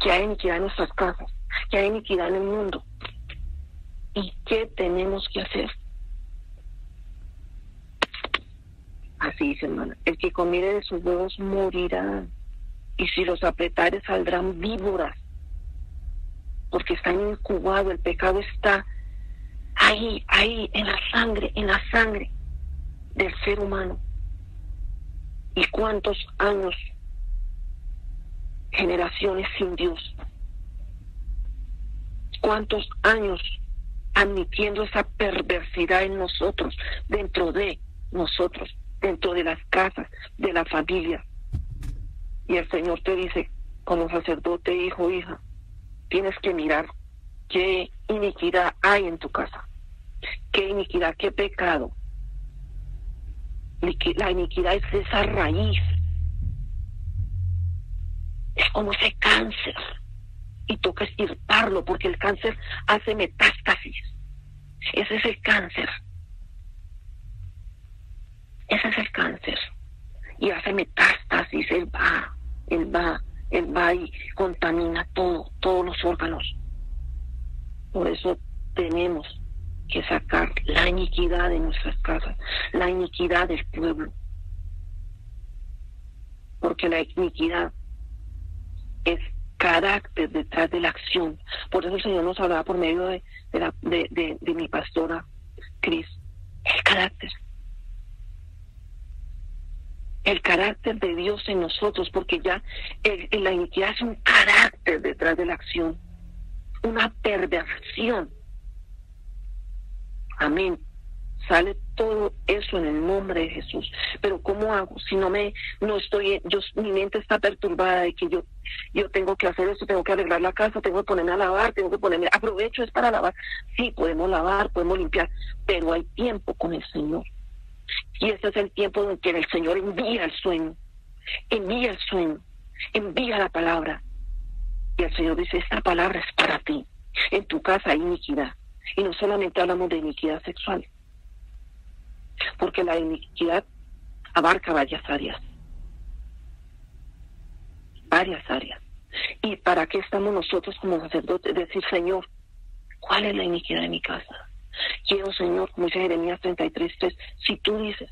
que hay iniquidad en nuestras casas, que hay iniquidad en el mundo. ¿Y qué tenemos que hacer? Así dice hermana, el que comiere de sus huevos morirá, y si los apretare saldrán víboras, porque está incubado, el pecado está ahí, ahí, en la sangre, en la sangre del ser humano. ¿Y cuántos años, generaciones sin Dios? ¿Cuántos años admitiendo esa perversidad en nosotros, dentro de nosotros, dentro de las casas, de la familia? Y el Señor te dice, como sacerdote, hijo, hija, tienes que mirar qué iniquidad hay en tu casa, qué iniquidad, qué pecado. La iniquidad es esa raíz, es como ese cáncer y toca estirparlo porque el cáncer hace metástasis. Ese es el cáncer. Ese es el cáncer. Y hace metástasis, él va, él va, él va y contamina todo, todos los órganos. Por eso tenemos que sacar la iniquidad de nuestras casas, la iniquidad del pueblo. Porque la iniquidad es carácter detrás de la acción. Por eso el Señor nos hablaba por medio de, de, de, mi pastora Cris. El carácter. El carácter de Dios en nosotros, porque ya la iniquidad es un carácter detrás de la acción una perversión. Amén. Sale todo eso en el nombre de Jesús. Pero ¿cómo hago? Si no me, no estoy, yo, mi mente está perturbada de que yo, yo tengo que hacer esto, tengo que arreglar la casa, tengo que ponerme a lavar, tengo que ponerme, aprovecho es para lavar. Sí, podemos lavar, podemos limpiar, pero hay tiempo con el Señor. Y ese es el tiempo en que el Señor envía el sueño, envía el sueño, envía la palabra, y el Señor dice, esta palabra es para ti. En tu casa hay iniquidad. Y no solamente hablamos de iniquidad sexual, porque la iniquidad abarca varias áreas. Varias áreas. ¿Y para qué estamos nosotros como sacerdotes? Decir, Señor, ¿cuál es la iniquidad de mi casa? Quiero, Señor, como dice Jeremías 33, 3, si tú dices,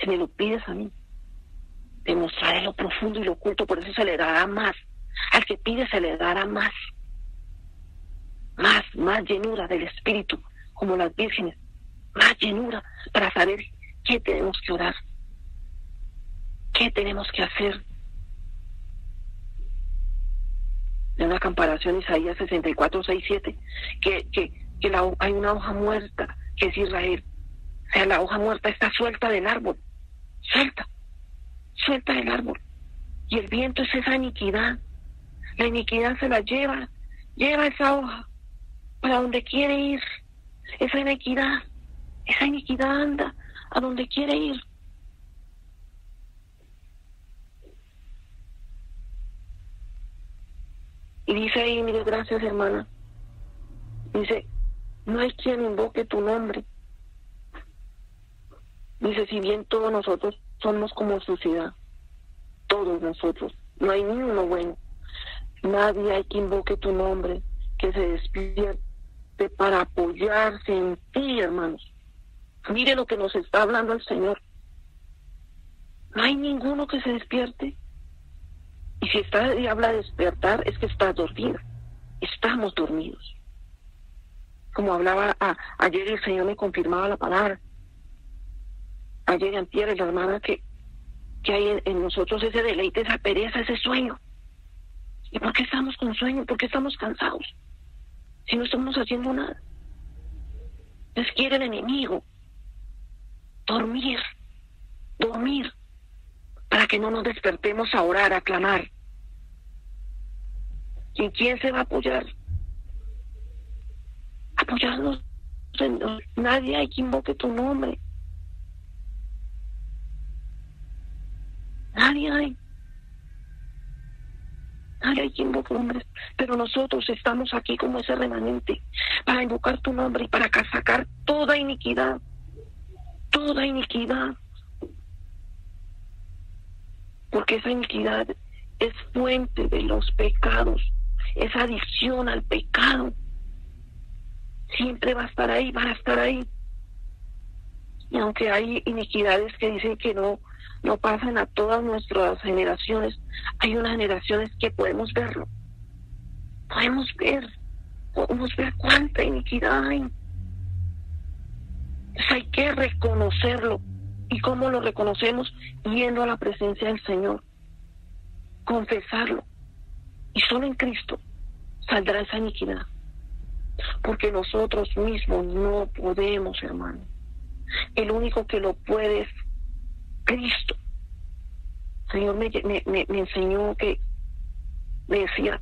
si me lo pides a mí, demostraré lo profundo y lo oculto, por eso se le dará más al que pide se le dará más, más, más llenura del Espíritu, como las vírgenes, más llenura para saber qué tenemos que orar, qué tenemos que hacer. De una comparación Isaías 64, 6, 7, que, que, que hay una hoja muerta, que es Israel. O sea, la hoja muerta está suelta del árbol, suelta, suelta del árbol. Y el viento es esa iniquidad la iniquidad se la lleva, lleva esa hoja para donde quiere ir. Esa iniquidad, esa iniquidad anda a donde quiere ir. Y dice ahí, mire, gracias hermana, Dice, no hay quien invoque tu nombre. Dice, si bien todos nosotros somos como suciedad, todos nosotros, no hay ni uno bueno. Nadie hay que invoque tu nombre, que se despierte para apoyarse en ti, hermanos. Mire lo que nos está hablando el Señor. No hay ninguno que se despierte. Y si está y habla de despertar, es que está dormido. Estamos dormidos. Como hablaba ayer el Señor me confirmaba la palabra. Ayer y antier la hermana que, que hay en, nosotros ese deleite, esa pereza, ese sueño. ¿Y por qué estamos con sueño? ¿Por qué estamos cansados? Si no estamos haciendo nada. Les quiere el enemigo. Dormir. Dormir para que no nos despertemos a orar, a clamar. ¿Y quién se va a apoyar? Apoyarnos. Nadie hay que invoque tu nombre. Nadie hay. Que invoque tu nombre. Pero nosotros estamos aquí como ese remanente para invocar tu nombre y para sacar toda iniquidad. Toda iniquidad porque esa iniquidad es fuente de los pecados, esa adicción al pecado. Siempre va a estar ahí, va a estar ahí. Y aunque hay iniquidades que dicen que no, no pasan a todas nuestras generaciones, hay unas generaciones que podemos verlo. Podemos ver, podemos ver cuánta iniquidad hay. hay que reconocerlo ¿Y cómo lo reconocemos? Yendo a la presencia del Señor, confesarlo. Y solo en Cristo saldrá esa iniquidad. Porque nosotros mismos no podemos, hermano. El único que lo puede es Cristo. Señor me, me, me enseñó que, decía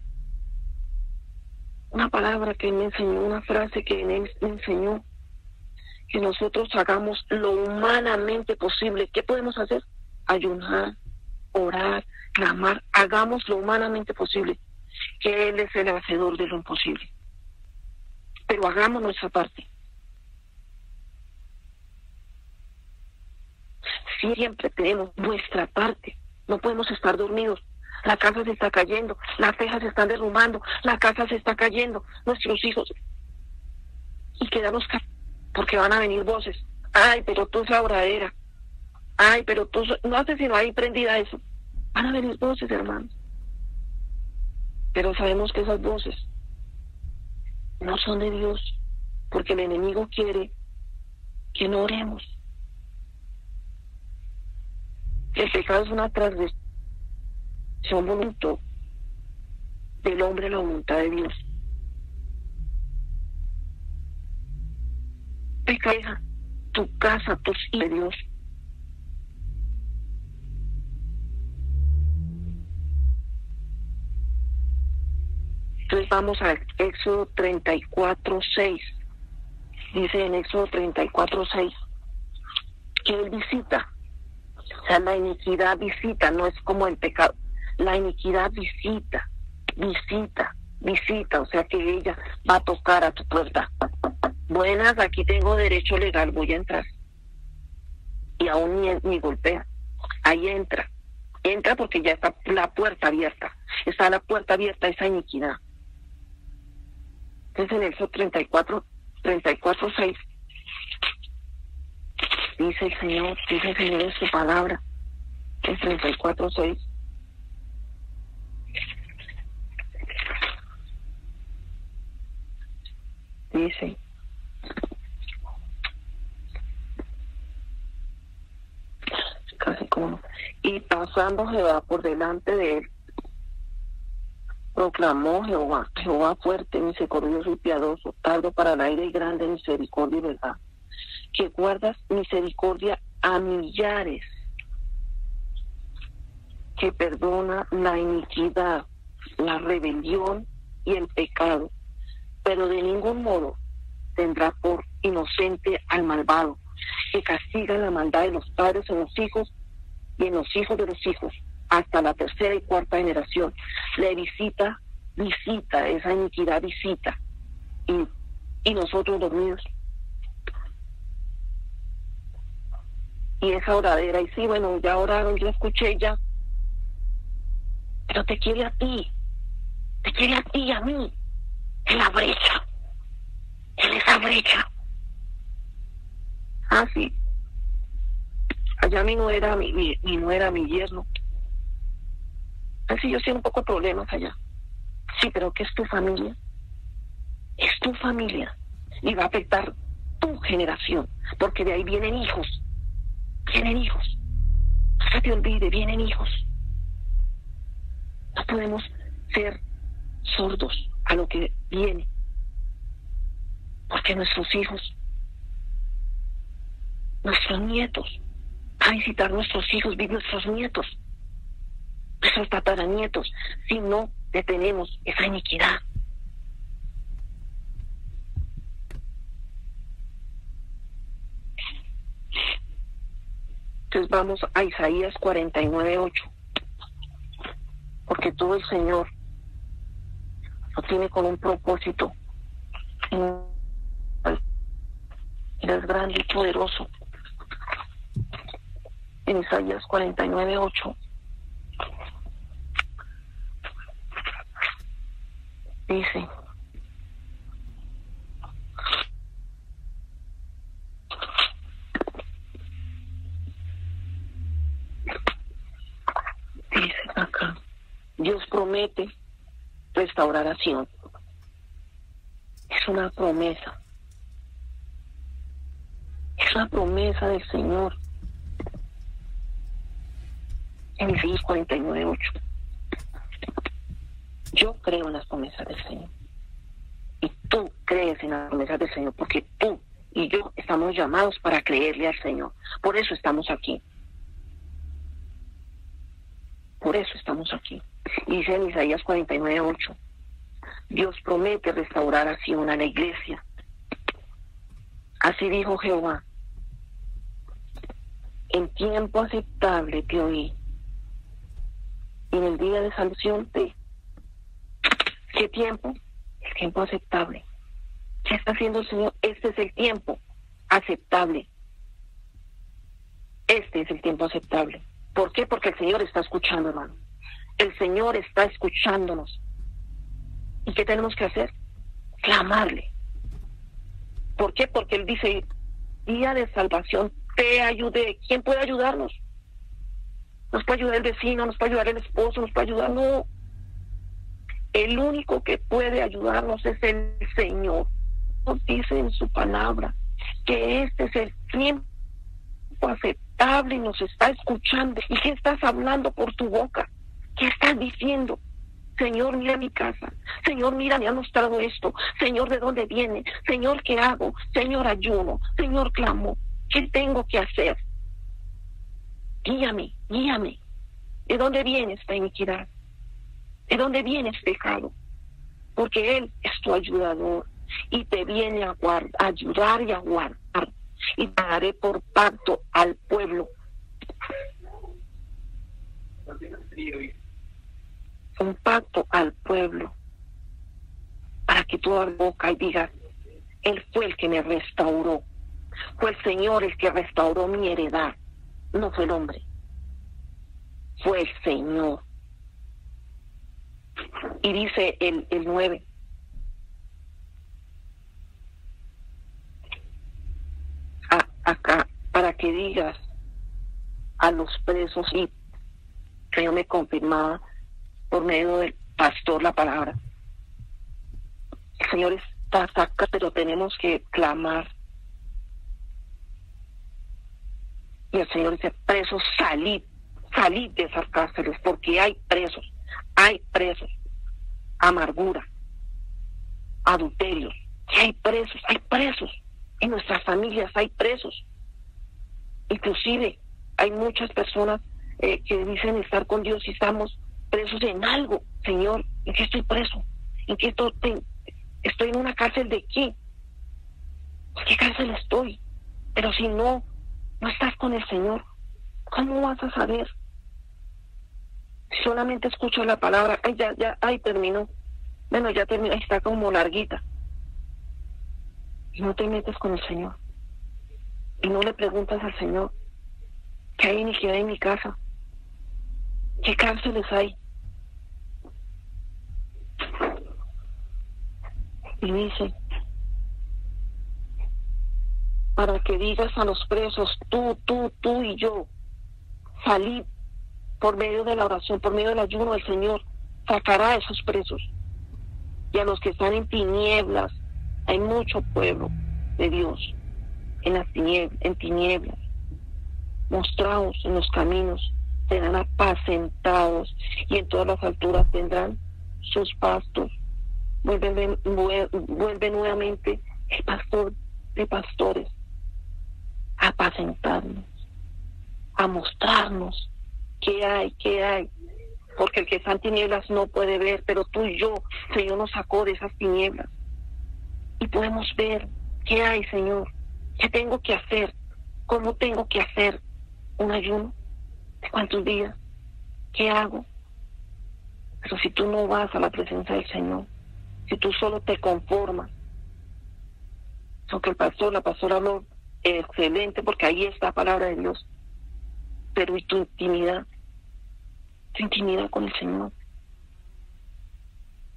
una palabra que me enseñó, una frase que me enseñó, que nosotros hagamos lo humanamente posible. ¿Qué podemos hacer? Ayunar, orar, clamar, hagamos lo humanamente posible, que Él es el hacedor de lo imposible. Pero hagamos nuestra parte. Siempre tenemos nuestra parte. No podemos estar dormidos. La casa se está cayendo, las cejas se están derrumbando, la casa se está cayendo, nuestros hijos. Y quedamos porque van a venir voces. Ay, pero tú esa obradera. Ay, pero tú no sé si no hay prendida eso. Van a venir voces, hermanos. Pero sabemos que esas voces no son de Dios, porque el enemigo quiere que no oremos. El pecado es una transgresión voluntad del hombre a la voluntad de Dios. caiga tu casa, tus hijos, Dios. Entonces vamos a Éxodo 34, 6. Dice en Éxodo 34, 6 que Él visita. O sea, la iniquidad visita, no es como el pecado. La iniquidad visita, visita, visita. O sea que ella va a tocar a tu puerta buenas, aquí tengo derecho legal, voy a entrar. Y aún ni, golpea. Ahí entra. Entra porque ya está la puerta abierta. Está la puerta abierta esa iniquidad. Entonces en eso 34, 34, 6. Dice el Señor, dice el Señor en su palabra. En 34, 6. Dice, casi como, y pasando Jehová por delante de él, proclamó Jehová, Jehová fuerte, misericordioso y piadoso, tardo para el aire y grande misericordia y verdad, que guardas misericordia a millares, que perdona la iniquidad, la rebelión y el pecado, pero de ningún modo tendrá por inocente al malvado, que castiga la maldad de los padres en los hijos y en los hijos de los hijos, hasta la tercera y cuarta generación. Le visita, visita, esa iniquidad visita y y nosotros dormidos. Y esa oradera, y sí, bueno, ya oraron, yo escuché ya, pero te quiere a ti, te quiere a ti y a mí, en la brecha, en esa brecha. Ah, sí. Allá mi no era mi, mi, no era mi yerno. Así yo sé un poco problemas allá. Sí, pero ¿qué es tu familia? Es tu familia. Y va a afectar tu generación. Porque de ahí vienen hijos. Vienen hijos. No se te olvide, vienen hijos. No podemos ser sordos a lo que viene. Porque nuestros hijos, nuestros nietos, a visitar nuestros hijos, nuestros nietos, nuestros tataranietos, si no detenemos esa iniquidad. Entonces vamos a Isaías 49.8, porque todo el Señor lo tiene con un propósito. es grande y poderoso. En Isaías 49.8 dice, dice acá, Dios promete restaurar a Sion. Es una promesa. Es una promesa del Señor. En Isaías 49.8. Yo creo en las promesas del Señor. Y tú crees en las promesas del Señor, porque tú y yo estamos llamados para creerle al Señor. Por eso estamos aquí. Por eso estamos aquí. Dice en Isaías 49.8, Dios promete restaurar a Sion a la iglesia. Así dijo Jehová, en tiempo aceptable te oí, y en el día de salvación te ¿Qué tiempo? El tiempo aceptable. ¿Qué está haciendo el Señor? Este es el tiempo aceptable. Este es el tiempo aceptable. ¿Por qué? Porque el Señor está escuchando, hermano. El Señor está escuchándonos. ¿Y qué tenemos que hacer? Clamarle. ¿Por qué? Porque Él dice, día de salvación, te ayudé. ¿Quién puede ayudarnos? Nos puede ayudar el vecino, nos puede ayudar el esposo, nos puede ayudar, no, el único que puede ayudarnos es el Señor. Nos dice en su palabra que este es el tiempo aceptable y nos está escuchando. ¿Y qué estás hablando por tu boca? ¿Qué estás diciendo? Señor, mira mi casa. Señor, mira, me ha mostrado esto. Señor, ¿de dónde viene? Señor, ¿qué hago? Señor, ayuno. Señor, clamo. ¿Qué tengo que hacer? Guíame, guíame. ¿De dónde viene esta iniquidad? ¿De dónde vienes, pecado? Porque Él es tu ayudador y te viene a, ayudar y a guardar. Y te daré por pacto al pueblo. Un pacto al pueblo. Para que tú abras boca y digas, Él fue el que me restauró. Fue el Señor el que restauró mi heredad. No fue el hombre. Fue el Señor. Y dice el, el 9. acá, para que digas a los presos y que yo me confirmaba por medio del pastor la palabra. El Señor está acá, pero tenemos que clamar. Y el Señor dice, presos, salid, salid de esas cárceles, porque hay presos hay presos, amargura, adulterios, hay presos, hay presos, en nuestras familias hay presos. Inclusive hay muchas personas eh, que dicen estar con Dios y estamos presos en algo, Señor, ¿en qué estoy preso? ¿En qué estoy, estoy en una cárcel de qué? ¿En qué cárcel estoy? Pero si no, no estás con el Señor, ¿cómo vas a saber? solamente escucho la palabra, ay, ya, ya, ay, terminó. Bueno, ya terminó, está como larguita. Y no te metes con el Señor. Y no le preguntas al Señor, ¿qué hay ni qué hay en mi casa? ¿Qué cárceles hay? Y dice, para que digas a los presos, tú, tú, tú y yo, salí por medio de la oración, por medio del ayuno, el Señor sacará a esos presos. Y a los que están en tinieblas, hay mucho pueblo de Dios en las tinieblas, en tinieblas, mostrados en los caminos, serán apacentados y en todas las alturas tendrán sus pastos. Vuelve, vuelve nuevamente el pastor de pastores a apacentarnos, a mostrarnos qué hay, qué hay. Porque el que está en tinieblas no puede ver, pero tú y yo, Señor, nos sacó de esas tinieblas. Y podemos ver qué hay, Señor, qué tengo que hacer, cómo tengo que hacer un ayuno, de cuántos días, qué hago. Pero si tú no vas a la presencia del Señor, si tú solo te conformas, que el pastor, la pastora habló excelente porque ahí está la palabra de Dios, pero y tu intimidad, tu intimidad con el Señor.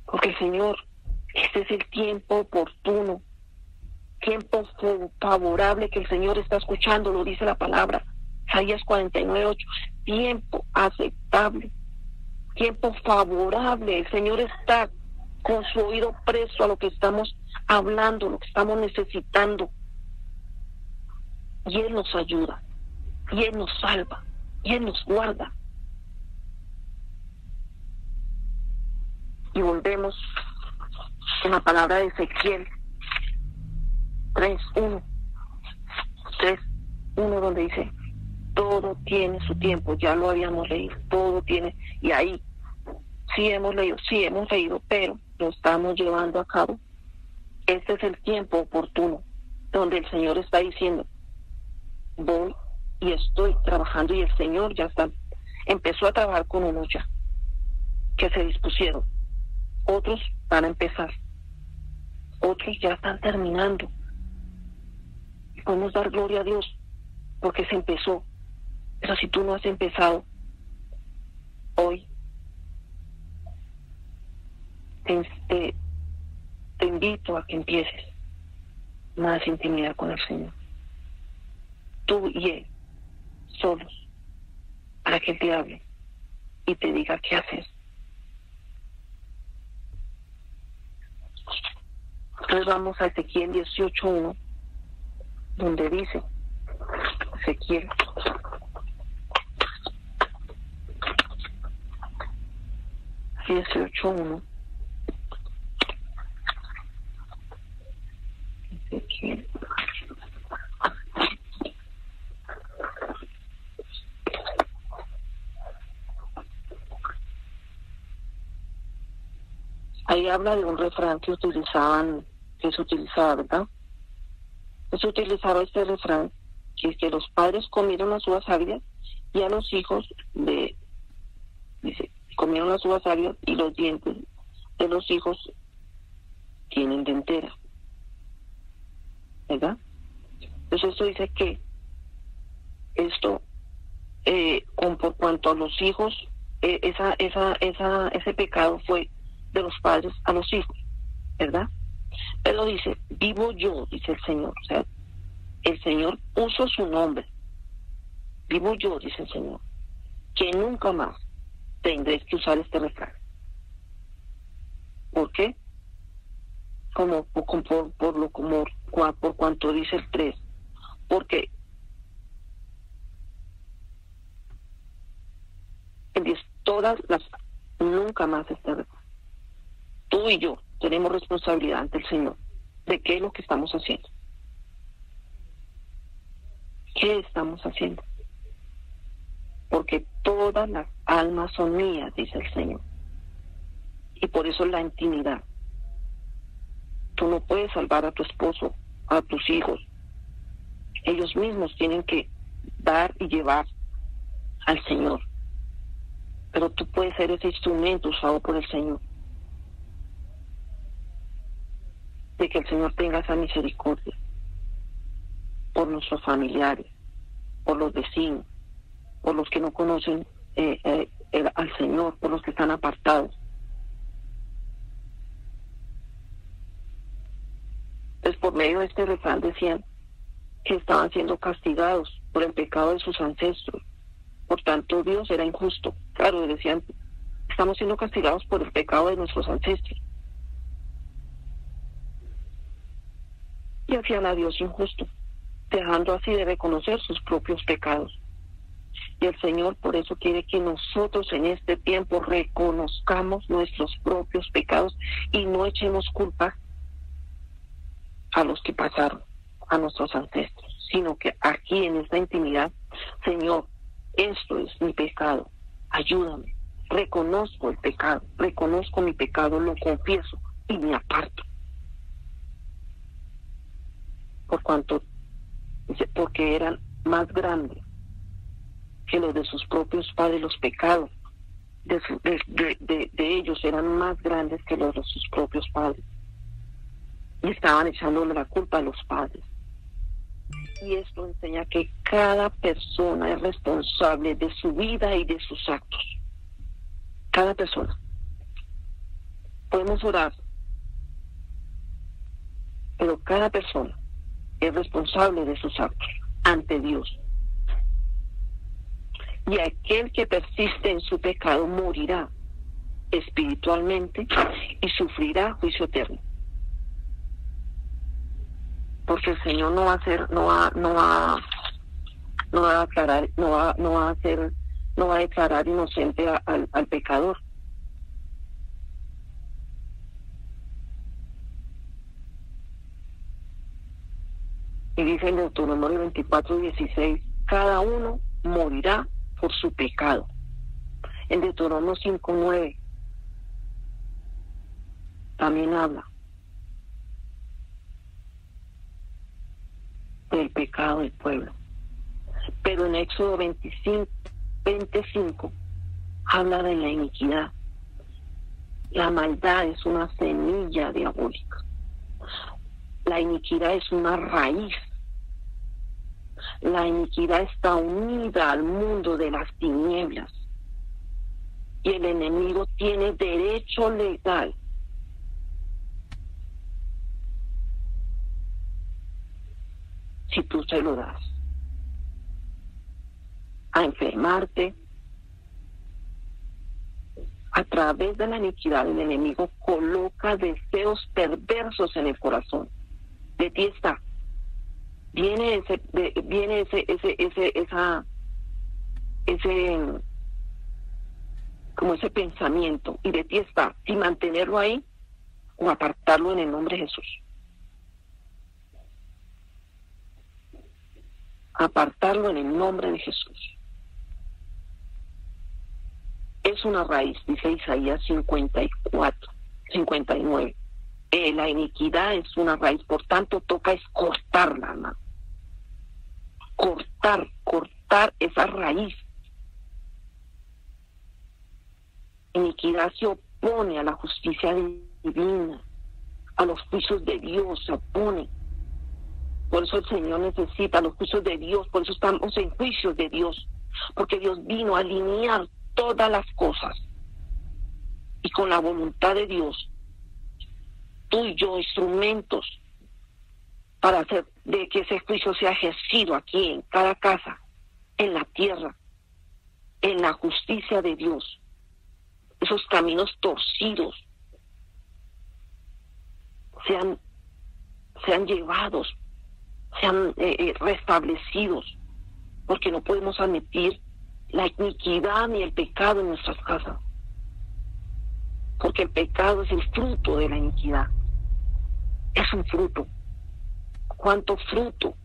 Porque el Señor, este es el tiempo oportuno, tiempo favorable que el Señor está escuchando, lo dice la palabra. Isaías 49, 8, tiempo aceptable, tiempo favorable. El Señor está con su oído preso a lo que estamos hablando, lo que estamos necesitando. Y Él nos ayuda, y Él nos salva, y Él nos guarda. Y volvemos en la palabra de Ezequiel 3.1, 3.1 donde dice, todo tiene su tiempo, ya lo habíamos leído, todo tiene, y ahí sí hemos leído, sí hemos leído, pero lo estamos llevando a cabo. Este es el tiempo oportuno donde el Señor está diciendo, voy y estoy trabajando y el Señor ya está, empezó a trabajar con unos ya, que se dispusieron. Otros van a empezar. Otros ya están terminando. Podemos dar gloria a Dios porque se empezó. Pero si tú no has empezado hoy, te, te invito a que empieces más intimidad con el Señor. Tú y Él, solos, para que Él te hable y te diga qué hacer. Entonces vamos a Ezequiel 18.1, donde dice, Ezequiel uno Ahí habla de un refrán que utilizaban, que se utilizaba, ¿verdad? Se utilizaba este refrán, que es que los padres comieron las uvas sabias y a los hijos de, dice, comieron las uvas sabias y los dientes de los hijos tienen dentera. ¿Verdad? Entonces esto dice que esto, eh, con, por cuanto a los hijos, eh, esa, esa, esa, ese pecado fue de los padres a los hijos, ¿verdad? Pero dice, vivo yo, dice el Señor, o sea, el Señor puso su nombre, vivo yo, dice el Señor, que nunca más tendréis que usar este refrán. ¿Por qué? Como, por, por, lo como por cuanto dice el 3, porque todas las, nunca más está Tú y yo tenemos responsabilidad ante el Señor de qué es lo que estamos haciendo. ¿Qué estamos haciendo? Porque todas las almas son mías, dice el Señor. Y por eso la intimidad. Tú no puedes salvar a tu esposo a tus hijos. Ellos mismos tienen que dar y llevar al Señor. Pero tú puedes ser ese instrumento usado por el Señor. de que el Señor tenga esa misericordia por nuestros familiares, por los vecinos, por los que no conocen eh, eh, al Señor, por los que están apartados. Pues por medio de este refrán decían que estaban siendo castigados por el pecado de sus ancestros. Por tanto, Dios era injusto. Claro, decían, estamos siendo castigados por el pecado de nuestros ancestros. Y hacían a Dios injusto dejando así de reconocer sus propios pecados. Y el Señor por eso quiere que nosotros en este tiempo reconozcamos nuestros propios pecados y no echemos culpa a los que pasaron, a nuestros ancestros, sino que aquí en esta intimidad, Señor, esto es mi pecado, ayúdame, reconozco el pecado, reconozco mi pecado, lo confieso y me aparto. Por cuanto porque eran más grandes que los de sus propios padres, los pecados de, de, ellos eran más grandes que los de sus propios padres. Y estaban echándole la culpa a los padres. Y esto enseña que cada persona es responsable de su vida y de sus actos. Cada persona. Podemos orar, pero cada persona es responsable de sus actos ante Dios. Y aquel que persiste en su pecado morirá espiritualmente y sufrirá juicio eterno. Porque el Señor no va a hacer, no va, no va, no va a aclarar, no va, no va a hacer, no va a declarar inocente al, al pecador. Y dice en Deuteronomio 24, 16, cada uno morirá por su pecado. En Deuteronomio 5, 9 también habla del pecado del pueblo. Pero en Éxodo 25, 25 habla de la iniquidad. La maldad es una semilla diabólica. La iniquidad es una raíz. La iniquidad está unida al mundo de las tinieblas. Y el enemigo tiene derecho legal si tú se lo das a enfermarte. A través de la iniquidad el enemigo coloca deseos perversos en el corazón de ti está. Viene ese, viene ese, ese, ese, esa, ese, como ese pensamiento y de ti está. Y mantenerlo ahí o apartarlo en el nombre de Jesús. Apartarlo en el nombre de Jesús. Es una raíz, dice Isaías 54, 59 eh, la iniquidad es una raíz, por tanto toca es cortarla. Cortar, cortar esa raíz. Iniquidad se opone a la justicia divina, a los juicios de Dios se opone. Por eso el Señor necesita los juicios de Dios, por eso estamos en juicios de Dios, porque Dios vino a alinear todas las cosas. Y con la voluntad de Dios tú y yo instrumentos para hacer de que ese juicio sea ejercido aquí en cada casa, en la tierra, en la justicia de Dios. Esos caminos torcidos sean, sean llevados, sean eh, eh, restablecidos, porque no podemos admitir la iniquidad ni el pecado en nuestras casas porque el pecado es el fruto de la iniquidad. Es un fruto. ¿Cuánto fruto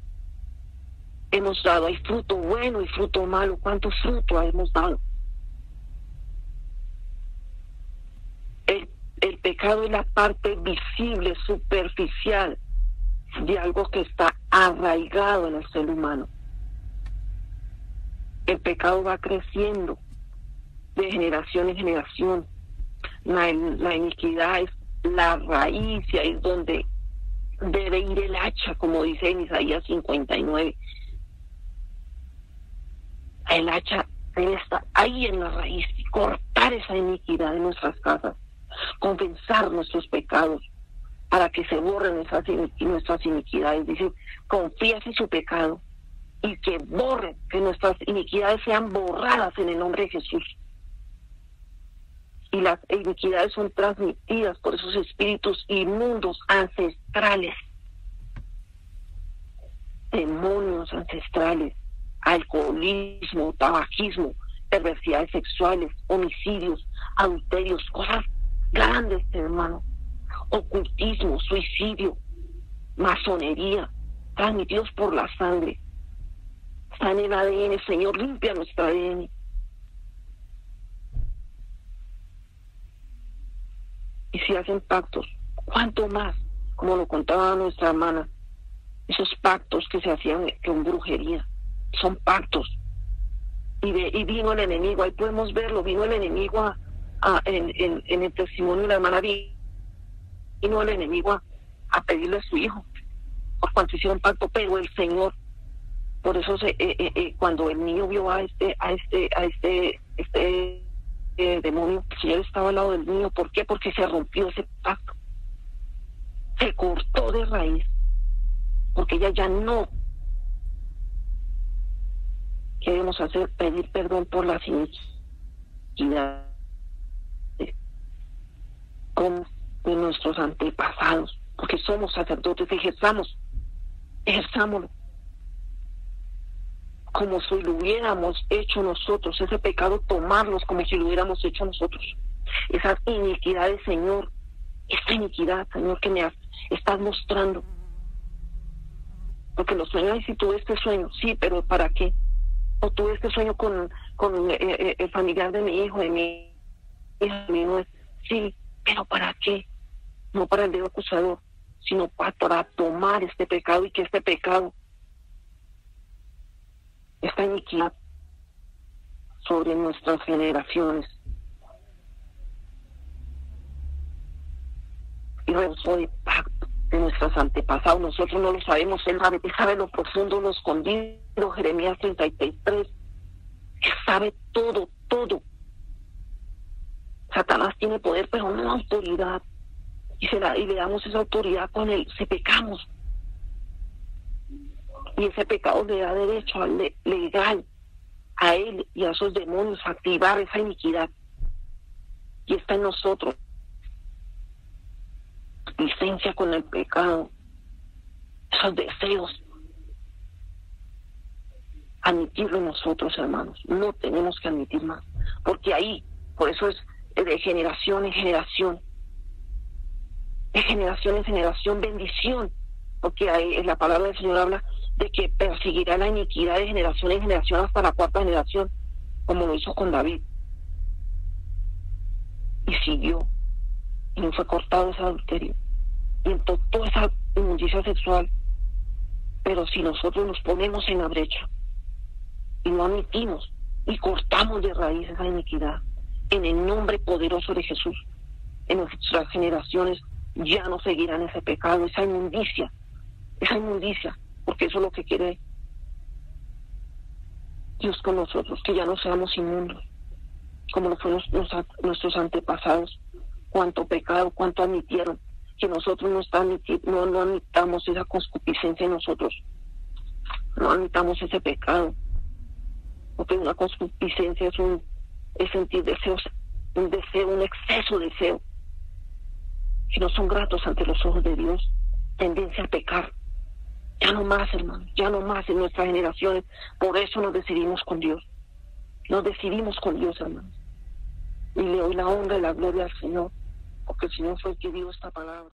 hemos dado? Hay fruto bueno y fruto malo. ¿Cuánto fruto hemos dado? El, el pecado es la parte visible, superficial de algo que está arraigado en el ser humano. El pecado va creciendo de generación en generación la, iniquidad es la raíz y es donde debe ir el hacha, como dice en Isaías 59. El hacha debe estar ahí en la raíz y cortar esa iniquidad de nuestras casas, compensar nuestros pecados para que se borren esas nuestras iniquidades. Dice, confías en su pecado y que borren, que nuestras iniquidades sean borradas en el nombre de Jesús. Y las iniquidades son transmitidas por esos espíritus inmundos ancestrales, demonios ancestrales, alcoholismo, tabaquismo, perversidades sexuales, homicidios, adulterios, cosas grandes, hermano, ocultismo, suicidio, masonería, transmitidos por la sangre están en el ADN, Señor, limpia nuestro ADN. Y si hacen pactos, ¿cuánto más? Como lo contaba nuestra hermana, esos pactos que se hacían con brujería, son pactos. Y, y vino el enemigo, ahí podemos verlo, vino el enemigo a, en, en, el testimonio de la hermana, vino el enemigo a, pedirle a su hijo, por cuanto hicieron pacto, pero el Señor por eso se, eh, eh, eh, cuando el niño vio a este, a este, a este, este demonio, el Señor estaba al lado del niño. ¿Por qué? Porque se rompió ese pacto. Se cortó de raíz. Porque ella ya no queremos hacer pedir perdón por las iniquidades de nuestros antepasados, porque somos sacerdotes, ejerzamos, ejerzámoslo como si lo hubiéramos hecho nosotros, ese pecado tomarlos como si lo hubiéramos hecho nosotros. Esas iniquidades, Señor, esa iniquidad, Señor, que me estás mostrando. Porque los sueños, si tuve este sueño, sí, pero ¿para qué? O tuve este sueño con, con eh, eh, el familiar de mi hijo, de mi hija, de mi nuez, sí, pero ¿para qué? No para el dedo acusador, sino para, tomar este pecado y que este pecado esta iniquidad sobre nuestras generaciones. Y rehusó de pacto de nuestros antepasados. Nosotros no lo sabemos, Él sabe, sabe lo profundo, lo escondido. Jeremías 33, Él sabe todo, todo. Satanás tiene poder, pero no autoridad. Y, se la, y le damos esa autoridad con él, se pecamos y ese pecado le da derecho al legal a él y a esos demonios a activar esa iniquidad. Y está en nosotros. Licencia con el pecado, esos deseos. Admitirlo nosotros, hermanos. No tenemos que admitir más. Porque ahí, por eso es de generación en generación. De generación en generación, bendición. Porque ahí la palabra del Señor habla de que perseguirá la iniquidad de generación en generación hasta la cuarta generación, como lo hizo con David. Y siguió, y no fue cortado ese adulterio, y en toda esa inmundicia sexual. Pero si nosotros nos ponemos en la brecha y no admitimos y cortamos de raíz esa iniquidad, en el nombre poderoso de Jesús, en nuestras generaciones ya no seguirán ese pecado, esa inmundicia, esa inmundicia porque eso es lo que quiere Dios con nosotros, que ya no seamos inmundos, como lo fueron nuestros antepasados, cuánto pecado, cuánto admitieron, que nosotros no, no, admitamos esa concupiscencia en nosotros, no admitamos ese pecado, porque una concupiscencia es un es sentir deseos, un deseo, un exceso de deseo, que no son gratos ante los ojos de Dios, tendencia a pecar, ya no más, hermano, ya no más en nuestras generaciones. Por eso nos decidimos con Dios. Nos decidimos con Dios, hermano. Y le doy la honra y la gloria al Señor, porque el Señor fue el que dio esta palabra.